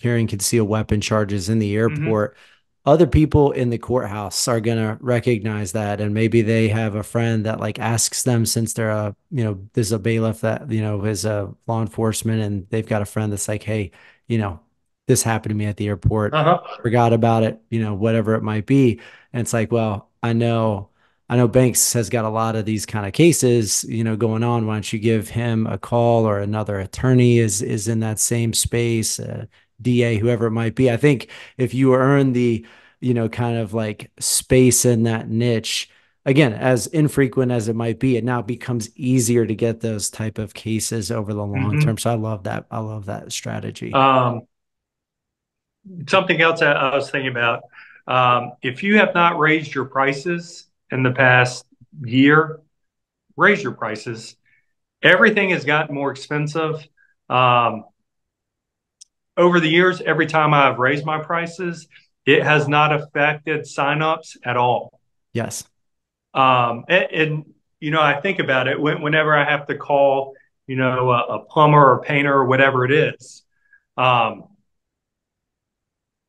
carrying concealed weapon charges in the mm-hmm. airport. Mm-hmm. Other people in the courthouse are gonna recognize that, and maybe they have a friend that like asks them since they're a you know there's a bailiff that you know is a law enforcement, and they've got a friend that's like, hey, you know, this happened to me at the airport, Uh-huh. forgot about it, you know, whatever it might be. And it's like, well, I know, I know Banks has got a lot of these kind of cases, you know, going on. Why don't you give him a call or another attorney is is in that same space, uh, DA, whoever it might be. I think if you earn the, you know, kind of like space in that niche, again, as infrequent as it might be, it now becomes easier to get those type of cases over the long Mhm. term. So I love that. I love that strategy. Um, something else I, I was thinking about. Um, if you have not raised your prices in the past year, raise your prices. Everything has gotten more expensive. Um, over the years, every time I've raised my prices, it has not affected signups at all. yes. Um, and, and, you know, I think about it when, whenever I have to call, you know, a, a plumber or painter or whatever it is. Um,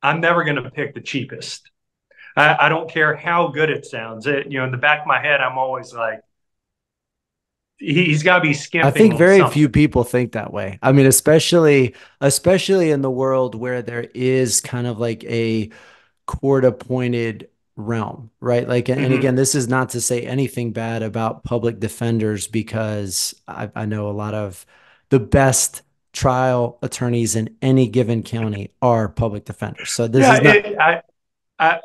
I'm never going to pick the cheapest. I, I don't care how good it sounds. It, you know, in the back of my head, I'm always like, he, he's got to be skimping. I think very something. few people think that way. I mean, especially especially in the world where there is kind of like a court appointed realm, right? Like, and Mhm. again, this is not to say anything bad about public defenders because I, I know a lot of the best trial attorneys in any given county are public defenders. So this yeah, is not, it, I, I,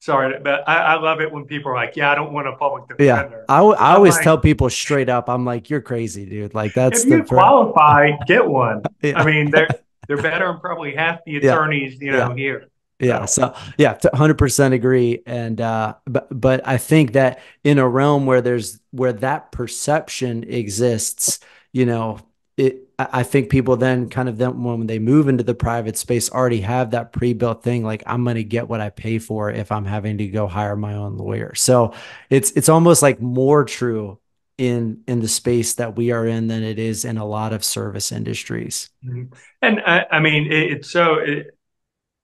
sorry, but I, I love it when people are like, "Yeah, I don't want a public yeah. defender." I, w- I I'm always like- tell people straight up, I'm like, you're crazy, dude. Like that's if you the fir- qualify, get one. Yeah. I mean, they're they're better than probably half the Yeah. attorneys, you know, here. Yeah. So yeah, hundred percent agree. And uh, but but I think that in a realm where there's where that perception exists, you know, it. I think people then kind of then when they move into the private space already have that pre-built thing like I'm going to get what I pay for if I'm having to go hire my own lawyer. So it's it's almost like more true in in the space that we are in than it is in a lot of service industries. Mhm. And I, I mean, it, it's so it,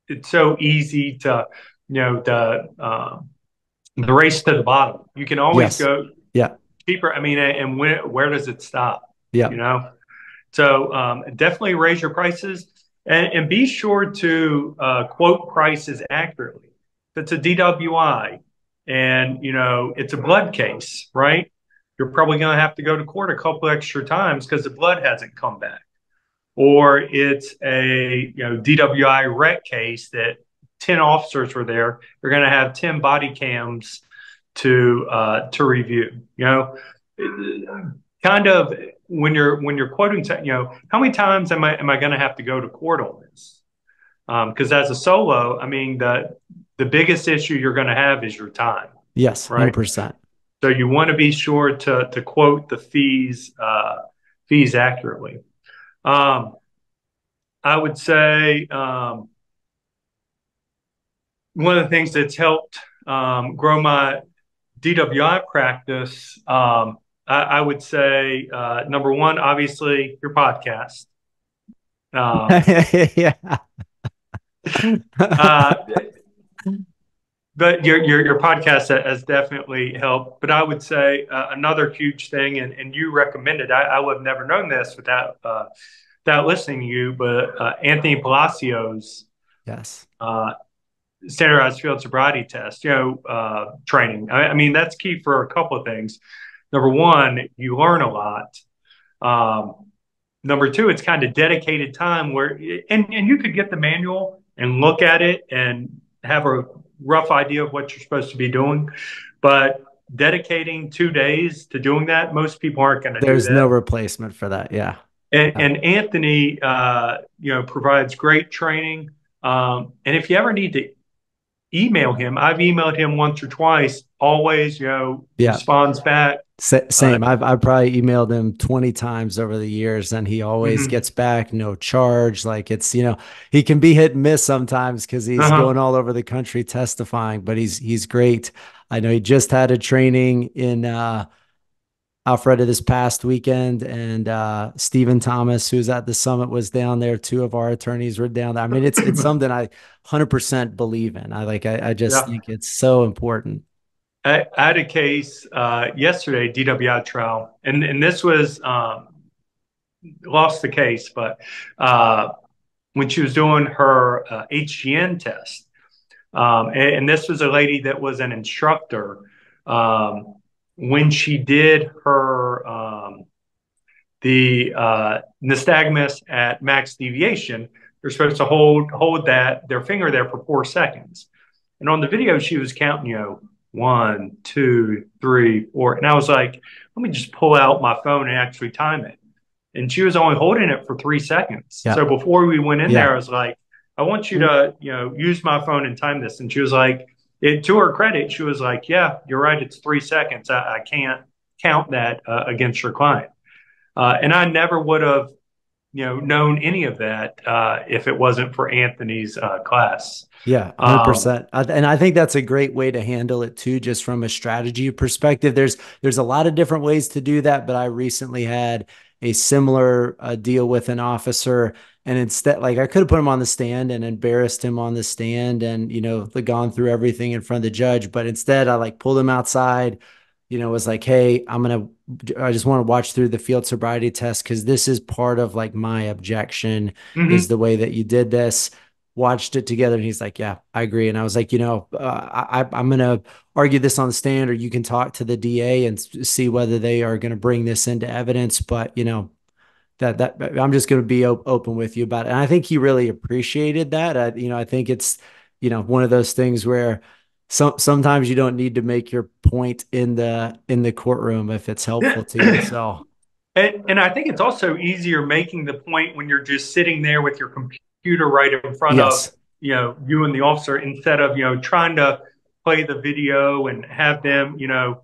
it's so easy to, you know, the um, the race to the bottom. You can always Yes. go Yeah. cheaper. I mean, and where where does it stop? Yeah. You know, so um, definitely raise your prices and, and be sure to uh, quote prices accurately. If it's a DWI and you know it's a blood case, right? You're probably going to have to go to court a couple extra times because the blood hasn't come back. Or it's a you know DWI wreck case that ten officers were there. You're going to have ten body cams to uh, to review. You know, kind of when you're when you're quoting, you know, how many times am I am I going to have to go to court on this? Because as a solo, I mean the the biggest issue you're going to have is your time. Yes, Right. 100%. So you want to be sure to to quote the fees uh, fees accurately. Um, I would say um, one of the things that's helped um, grow my DWI practice, um, I, I would say uh, number one, obviously your podcast. Um, yeah. uh, but your, your your podcast has definitely helped. But I would say uh, another huge thing, and, and you recommended. I, I would have never known this without uh, without listening to you. But uh, Anthony Palacios yes. uh, standardized field sobriety test, you know, uh, training. I, I mean, that's key for a couple of things. Number one, you learn a lot. Um, number two, it's kind of dedicated time where, and, and you could get the manual and look at it and have a rough idea of what you're supposed to be doing. But dedicating two days to doing that, most people aren't going to do. There's no replacement for that. Yeah. And, and Anthony, uh, you know, provides great training. Um, and if you ever need to email him, I've emailed him once or twice. Always, you know, Yeah. responds back. Sa- same. I've I've probably emailed him 20 times over the years and he always Mhm. gets back no charge. Like it's, you know, he can be hit and miss sometimes because he's Uh-huh. going all over the country testifying, but he's he's great. I know he just had a training in uh Alpharetta this past weekend and uh Stephen Thomas, who's at the summit, was down there. Two of our attorneys were down there. I mean, it's it's something I 100% believe in. I like I, I just Yeah. think it's so important. I, had a case uh, yesterday, DWI trial, and and this was um, lost the case, but uh, when she was doing her uh, HGN test. Um, and, and, this was a lady that was an instructor. Um, when she did her um, the uh, nystagmus at max deviation, they're supposed to hold hold that their finger there for four seconds. And on the video, she was counting, you know, one, two, three, four. And I was like, let me just pull out my phone and actually time it. And she was only holding it for three seconds. Yeah. So before we went in yeah. there, I was like, I want you to, you know, use my phone and time this. And she was like, it, to her credit, she was like, yeah, you're right. It's three seconds. I, I can't count that uh, against your client. Uh, and I never would have, you know, known any of that uh, if it wasn't for Anthony's uh, class. Yeah, hundred um, percent. And I think that's a great way to handle it too, just from a strategy perspective. There's there's a lot of different ways to do that, but I recently had a similar uh, deal with an officer and instead like i could have put him on the stand and embarrassed him on the stand and you know gone through everything in front of the judge but instead i like pulled him outside you know, was like, hey, I'm gonna, I just want to watch through the field sobriety test because this is part of like my objection mm-hmm. is the way that you did this. Watched it together, and he's like, yeah, I agree. And I was like, you know, uh, I, I'm gonna argue this on the stand, or you can talk to the DA and see whether they are gonna bring this into evidence. But you know, that that I'm just going to be op- open with you about it. And I think he really appreciated that. I, you know, I think it's you know one of those things where some sometimes you don't need to make your point in the in the courtroom if it's helpful to you. So and, and I think it's also easier making the point when you're just sitting there with your computer right in front yes. of you know you and the officer instead of you know trying to play the video and have them you know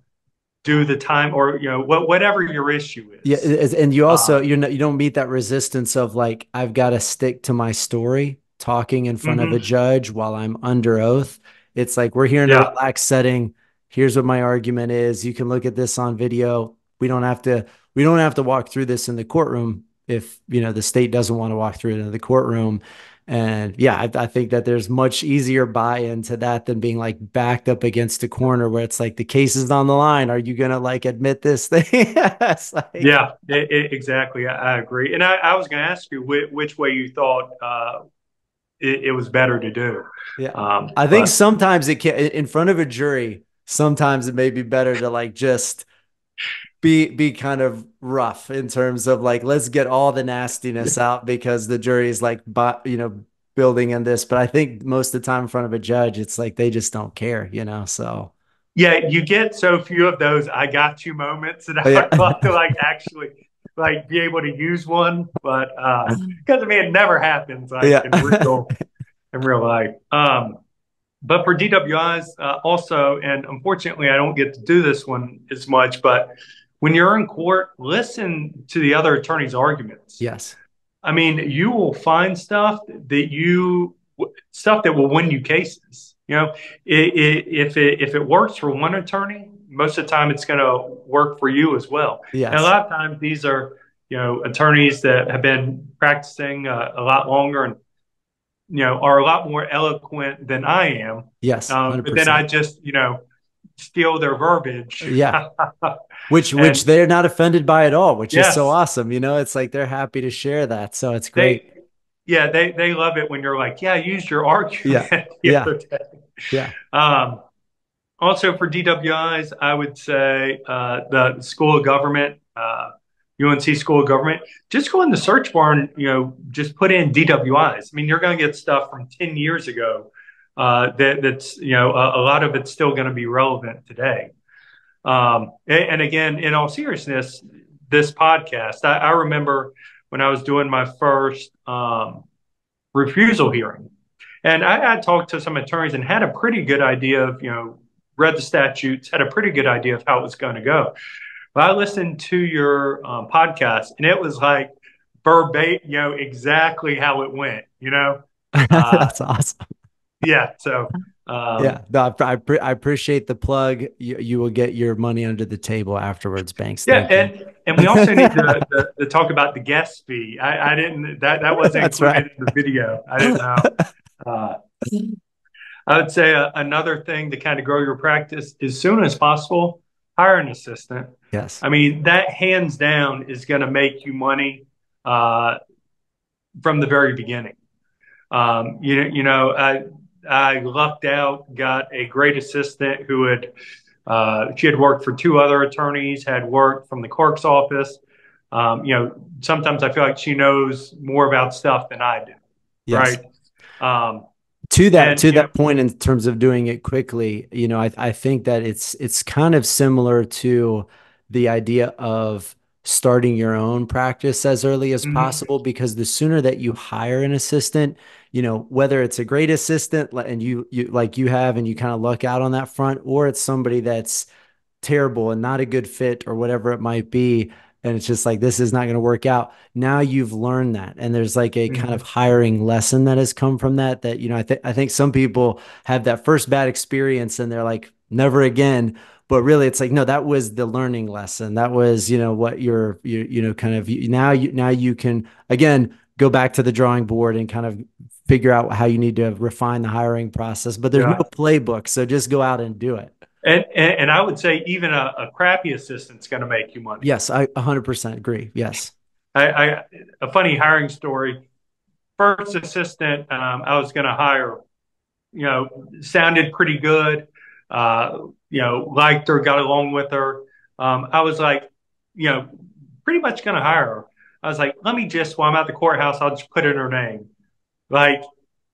do the time or you know what whatever your issue is. Yeah, and you also uh, you're not you don't meet that resistance of like I've got to stick to my story talking in front mm-hmm. of a judge while I'm under oath it's like we're here in yeah. a relaxed setting. Here's what my argument is. You can look at this on video. We don't have to we don't have to walk through this in the courtroom if you know the state doesn't want to walk through it in the courtroom. And yeah, I, I, think that there's much easier buy-in to that than being like backed up against a corner where it's like the case is on the line. Are you gonna like admit this thing? like, yeah, it, it, exactly. I, I, agree. And I, I was gonna ask you which, which way you thought uh, it, it was better to do. Yeah. Um, I think but, sometimes it can in front of a jury, sometimes it may be better to like just be be kind of rough in terms of like let's get all the nastiness out because the jury is like you know building in this but i think most of the time in front of a judge it's like they just don't care you know so yeah you get so few of those i got you moments and i yeah. like actually like be able to use one, but uh, because I mean it never happens like yeah. in real in real life. Um, but for DWIs uh, also, and unfortunately I don't get to do this one as much, but when you're in court, listen to the other attorney's arguments. Yes. I mean, you will find stuff that you stuff that will win you cases. You know, it, it, if it if it works for one attorney, most of the time it's going to work for you as well. Yes. And a lot of times these are, you know, attorneys that have been practicing uh, a lot longer and, you know, are a lot more eloquent than I am. Yes. Um, but then I just, you know, steal their verbiage. Yeah. which, and, which they're not offended by at all, which yes. is so awesome. You know, it's like they're happy to share that. So it's great. They, yeah. They, they love it when you're like, yeah, use your argument. Yeah. yeah. Yeah. Um, also for DWIs, I would say uh, the School of Government, uh, UNC School of Government. Just go in the search bar and you know just put in DWIs. I mean, you're going to get stuff from ten years ago uh, that, that's you know a, a, lot of it's still going to be relevant today. Um, and, and, again, in all seriousness, this podcast, I, I remember when I was doing my first um, refusal hearing. And I, I talked to some attorneys and had a pretty good idea of, you know, read the statutes, had a pretty good idea of how it was going to go. But I listened to your um, podcast, and it was like verbatim, you know, exactly how it went. You know, uh, that's awesome. Yeah. So. Um, yeah, no, I, I, I, appreciate the plug. You, you will get your money under the table afterwards, Banks. Yeah, and, and we also need to, to, to, talk about the guest fee. I, I didn't that that wasn't included right. in the video. I didn't know. Uh, I would say uh, another thing to kind of grow your practice as soon as possible, hire an assistant. Yes. I mean, that hands down is going to make you money uh, from the very beginning. Um, you you know, I I lucked out, got a great assistant who had uh, she had worked for two other attorneys, had worked from the clerk's office. Um, you know, sometimes I feel like she knows more about stuff than I do. Yes. Right. Um, to that and, to that point in terms of doing it quickly you know I, I think that it's it's kind of similar to the idea of starting your own practice as early as mm-hmm. possible because the sooner that you hire an assistant you know whether it's a great assistant and you you like you have and you kind of luck out on that front or it's somebody that's terrible and not a good fit or whatever it might be and it's just like this is not going to work out now you've learned that and there's like a mm-hmm. kind of hiring lesson that has come from that that you know i think i think some people have that first bad experience and they're like never again but really it's like no that was the learning lesson that was you know what you're you, you know kind of now you now you can again go back to the drawing board and kind of figure out how you need to refine the hiring process but there's yeah. no playbook so just go out and do it and, and, and I would say even a, a crappy assistant's going to make you money. Yes, I 100% agree. Yes. I, I a funny hiring story. First assistant um, I was going to hire, you know, sounded pretty good. Uh, you know, liked her, got along with her. Um, I was like, you know, pretty much going to hire her. I was like, let me just, while I'm at the courthouse, I'll just put in her name. Like,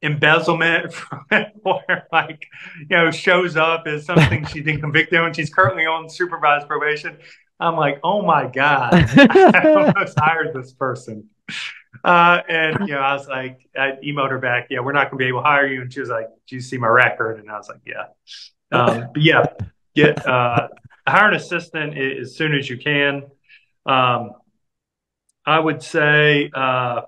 embezzlement or like you know shows up as something she's been convicted of and she's currently on supervised probation. I'm like oh my god i almost hired this person. Uh, and you know i was like i emailed her back yeah we're not going to be able to hire you. And she was like do you see my record? And i was like yeah. Um, but yeah get uh, hire an assistant as soon as you can. Um, i would say uh,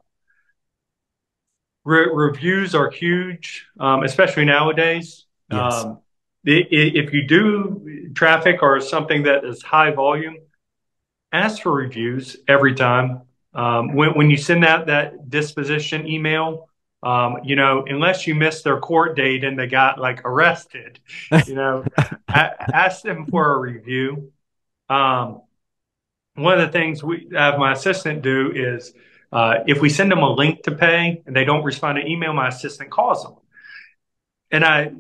Re- reviews are huge, um, especially nowadays. Yes. Um, if you do traffic or something that is high volume, ask for reviews every time. Um, when, when you send out that disposition email, um, you know, unless you missed their court date and they got like arrested, you know, ask them for a review. Um, one of the things we have my assistant do is uh, if we send them a link to pay and they don't respond to email, my assistant calls them. And I,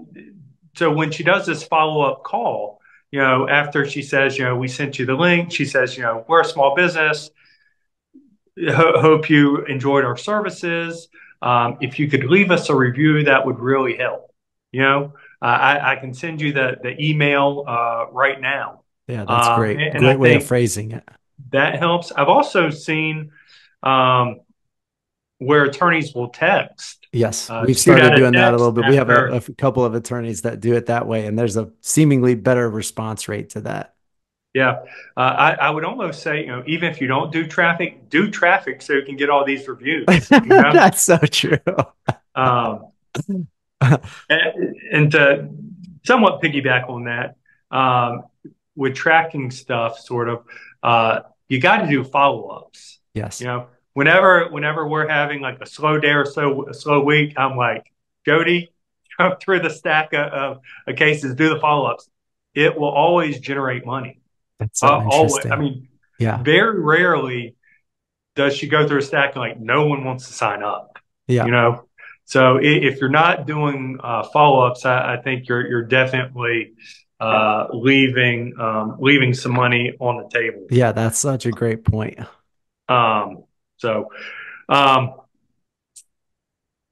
so when she does this follow up call, you know, after she says, you know, we sent you the link, she says, you know, we're a small business. Ho- hope you enjoyed our services. Um, if you could leave us a review, that would really help. You know, uh, I, I, can send you the the email uh, right now. Yeah, that's um, great. And, great way of phrasing it. That helps. I've also seen um, where attorneys will text. Yes, uh, we've started doing that a little bit. We have a, a, couple of attorneys that do it that way, and there's a seemingly better response rate to that. Yeah, uh, I, I, would almost say, you know, even if you don't do traffic, do traffic so you can get all these reviews. You know? That's so true. um, and, and, to somewhat piggyback on that, um, with tracking stuff, sort of, uh, you got to do follow ups. Yes. You know, whenever whenever we're having like a slow day or so a slow week, I'm like, Jody, go through the stack of, of cases, do the follow ups. It will always generate money. That's so uh, always. I mean, yeah. Very rarely does she go through a stack and like no one wants to sign up. Yeah. You know. So if you're not doing uh, follow ups, I, I, think you're you're definitely uh, leaving um, leaving some money on the table. Yeah, that's such a great point. Um, so, um,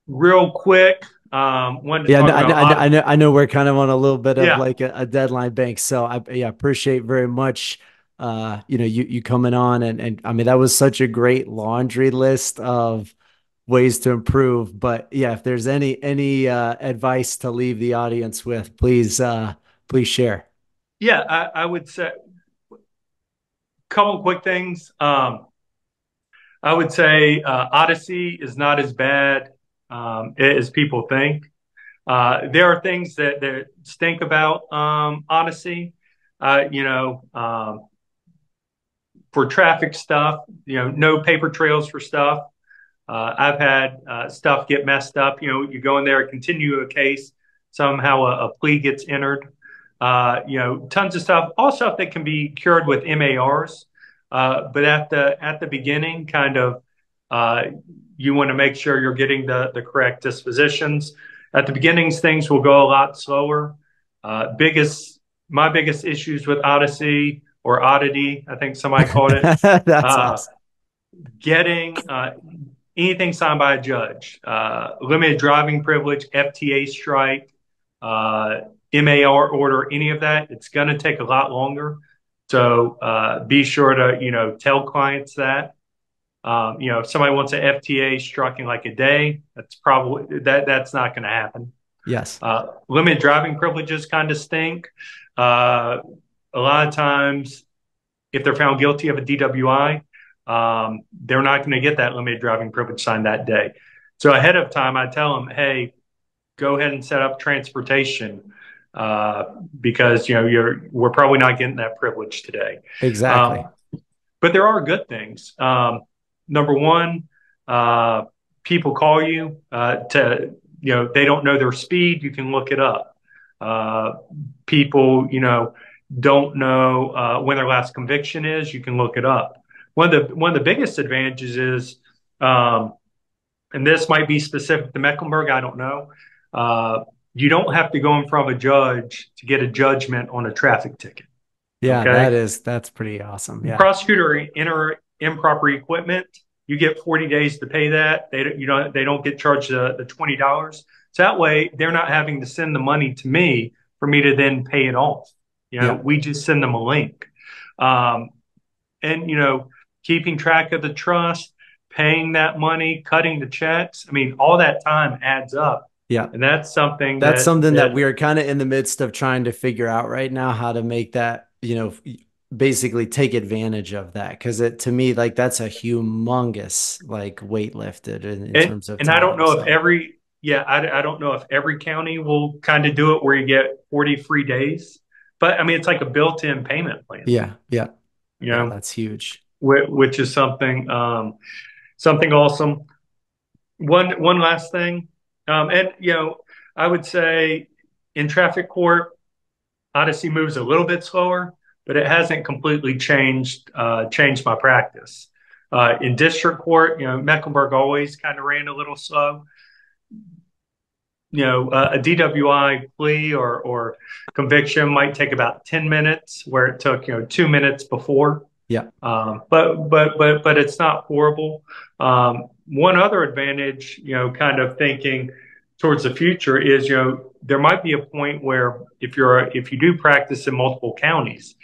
real quick, um, yeah, I, I, I, know, I know we're kind of on a little bit of yeah. like a, a, deadline bank, so I yeah appreciate very much. Uh, you know, you you coming on and and I mean that was such a great laundry list of ways to improve. But yeah, if there's any any uh, advice to leave the audience with, please uh, please share. Yeah, I, I would say a couple quick things. Um, I would say uh, Odyssey is not as bad um, as people think. Uh, there are things that, that stink about um, Odyssey. Uh, you know, um, for traffic stuff, you know, no paper trails for stuff. Uh, I've had uh, stuff get messed up. You know, you go in there, continue a case, somehow a, a plea gets entered. Uh, you know, tons of stuff. All stuff that can be cured with MARs. Uh, but at the at the beginning, kind of, uh, you want to make sure you're getting the, the correct dispositions. At the beginnings, things will go a lot slower. Uh, biggest, my biggest issues with Odyssey or Oddity, I think somebody called it. That's uh, awesome. Getting uh, anything signed by a judge, uh, limited driving privilege, FTA strike, uh, MAR order, any of that, it's going to take a lot longer. So uh, be sure to you know tell clients that. Um, you know, if somebody wants an FTA struck in like a day, that's probably that that's not going to happen. Yes. Uh, limited driving privileges kind of stink. Uh, a lot of times, if they're found guilty of a DWI, um, they're not going to get that limited driving privilege signed that day. So ahead of time, I tell them, hey, go ahead and set up transportation uh, because you know you're we're probably not getting that privilege today. Exactly. Um, but there are good things. Um, number one, uh, people call you uh, to you know they don't know their speed. You can look it up. Uh, people you know don't know uh, when their last conviction is. You can look it up. One of the one of the biggest advantages is, um, and this might be specific to Mecklenburg. I don't know uh, you don't have to go in front of a judge to get a judgment on a traffic ticket. Yeah, okay? that is that's pretty awesome. Yeah. Prosecutor enter improper equipment, you get 40 days to pay that. They don't you know they don't get charged the, the twenty dollars. So that way they're not having to send the money to me for me to then pay it off. You know, yeah. we just send them a link. Um, and you know, keeping track of the trust, paying that money, cutting the checks. I mean, all that time adds up yeah. And that's something that's that, something that, that we are kind of in the midst of trying to figure out right now how to make that, you know, basically take advantage of that. Cause it to me, like that's a humongous like weight lifted in, in and, terms of and time, I don't know so. if every yeah, I, I don't know if every county will kind of do it where you get 40 free days. But I mean it's like a built-in payment plan. Yeah, yeah. You know, yeah, that's huge. Which, which is something um something awesome. One one last thing um, and, you know, I would say in traffic court, Odyssey moves a little bit slower, but it hasn't completely changed uh, changed my practice. Uh, in district court, you know, Mecklenburg always kind of ran a little slow. You know, uh, a DWI plea or, or conviction might take about 10 minutes where it took, you know, two minutes before. Yeah. Um, but, but, but, but it's not horrible. Um, one other advantage, you know, kind of thinking towards the future is, you know, there might be a point where if you're if you do practice in multiple counties,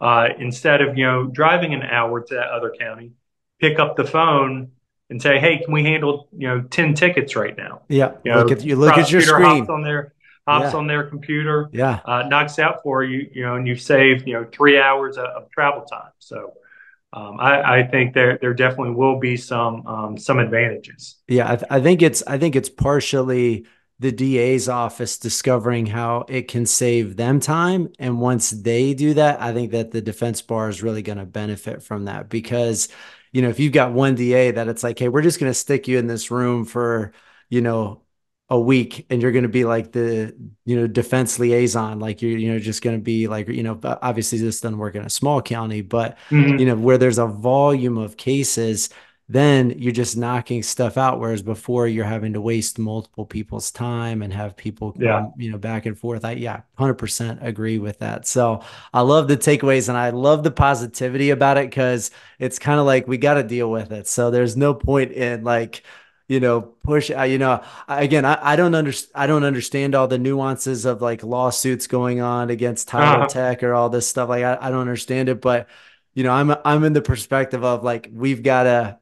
uh, instead of you know driving an hour to that other county, pick up the phone and say, "Hey, can we handle you know ten tickets right now?" Yeah, you look know, at you look at your screen hops on their hops yeah. on their computer, yeah, uh, knocks out for you, you know, and you've saved you know three hours of, of travel time. So um, I, I, think there there definitely will be some um, some advantages. Yeah, I, th- I, think it's I think it's partially the DA's office discovering how it can save them time, and once they do that, I think that the defense bar is really going to benefit from that because you know if you've got one DA that it's like, hey, we're just going to stick you in this room for you know a week and you're going to be like the you know defense liaison like you're you know just going to be like you know obviously this doesn't work in a small county but mm-hmm. you know where there's a volume of cases then you're just knocking stuff out whereas before you're having to waste multiple people's time and have people come, yeah. you know back and forth i yeah 100% agree with that so i love the takeaways and i love the positivity about it because it's kind of like we got to deal with it so there's no point in like you know push uh, you know again I, I don't understand I don't understand all the nuances of like lawsuits going on against Tyler uh-huh. Tech or all this stuff like I, I don't understand it but you know I'm I'm in the perspective of like we've got to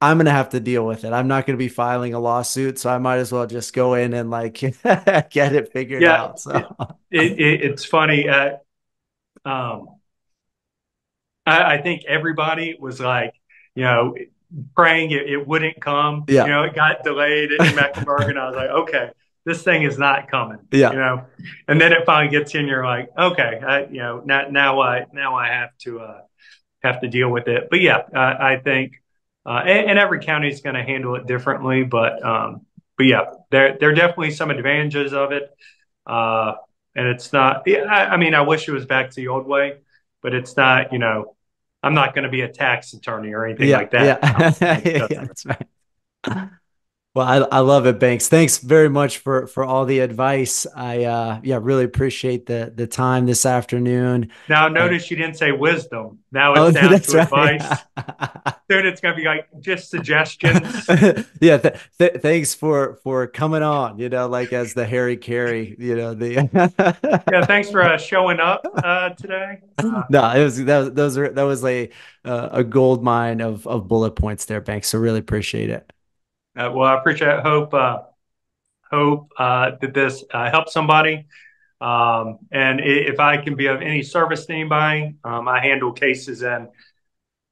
I'm gonna have to deal with it. I'm not gonna be filing a lawsuit, so I might as well just go in and like get it figured yeah, out. So it, it, it's funny. Uh, um, I, I think everybody was like, you know, praying it, it wouldn't come. Yeah. You know, it got delayed in Mecklenburg, and I was like, okay, this thing is not coming. Yeah. You know, and then it finally gets in, you're like, okay, I, you know, now, now I, now I have to, uh, have to deal with it. But yeah, uh, I think, uh, and, and every county is going to handle it differently, but, um, but yeah, there, there are definitely some advantages of it. Uh, and it's not, I, I mean, I wish it was back to the old way, but it's not, you know, I'm not going to be a tax attorney or anything yeah, like that. Yeah. yeah, that's right. Well, I, I love it, Banks. Thanks very much for for all the advice. I uh yeah, really appreciate the the time this afternoon. Now notice you didn't say wisdom. Now it's oh, down to right. advice. Soon it's gonna be like just suggestions. yeah, th th thanks for for coming on. You know, like as the Harry Caray. You know the. yeah, thanks for uh, showing up uh, today. no, it was that was those are that was a uh, a gold mine of of bullet points there, Banks. So really appreciate it. Uh, well, I appreciate it. Hope, uh, hope uh, that this uh, helps somebody. Um, and if I can be of any service to anybody, um, I handle cases in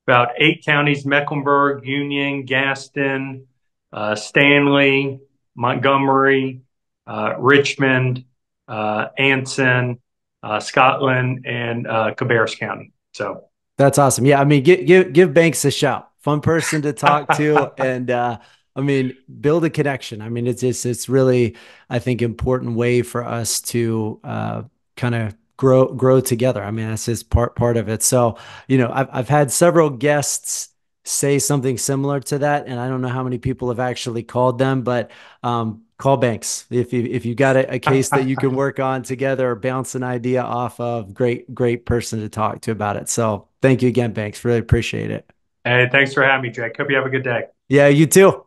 about eight counties Mecklenburg, Union, Gaston, uh, Stanly, Montgomery, uh, Richmond, Anson, Scotland, and Cabarrus County. So that's awesome. Yeah. I mean, give, give, give Banks a shout. Fun person to talk to. and, I mean, build a connection. I mean, it's it's it's really, I think, important way for us to uh, kind of grow grow together. I mean, that's just part part of it. So, you know, I've I've had several guests say something similar to that, and I don't know how many people have actually called them, but um, call banks if you if you got a, a case that you can work on together or bounce an idea off of. Great great person to talk to about it. So, thank you again, Banks. Really appreciate it. Hey, thanks for having me, Jake. Hope you have a good day. Yeah, you too.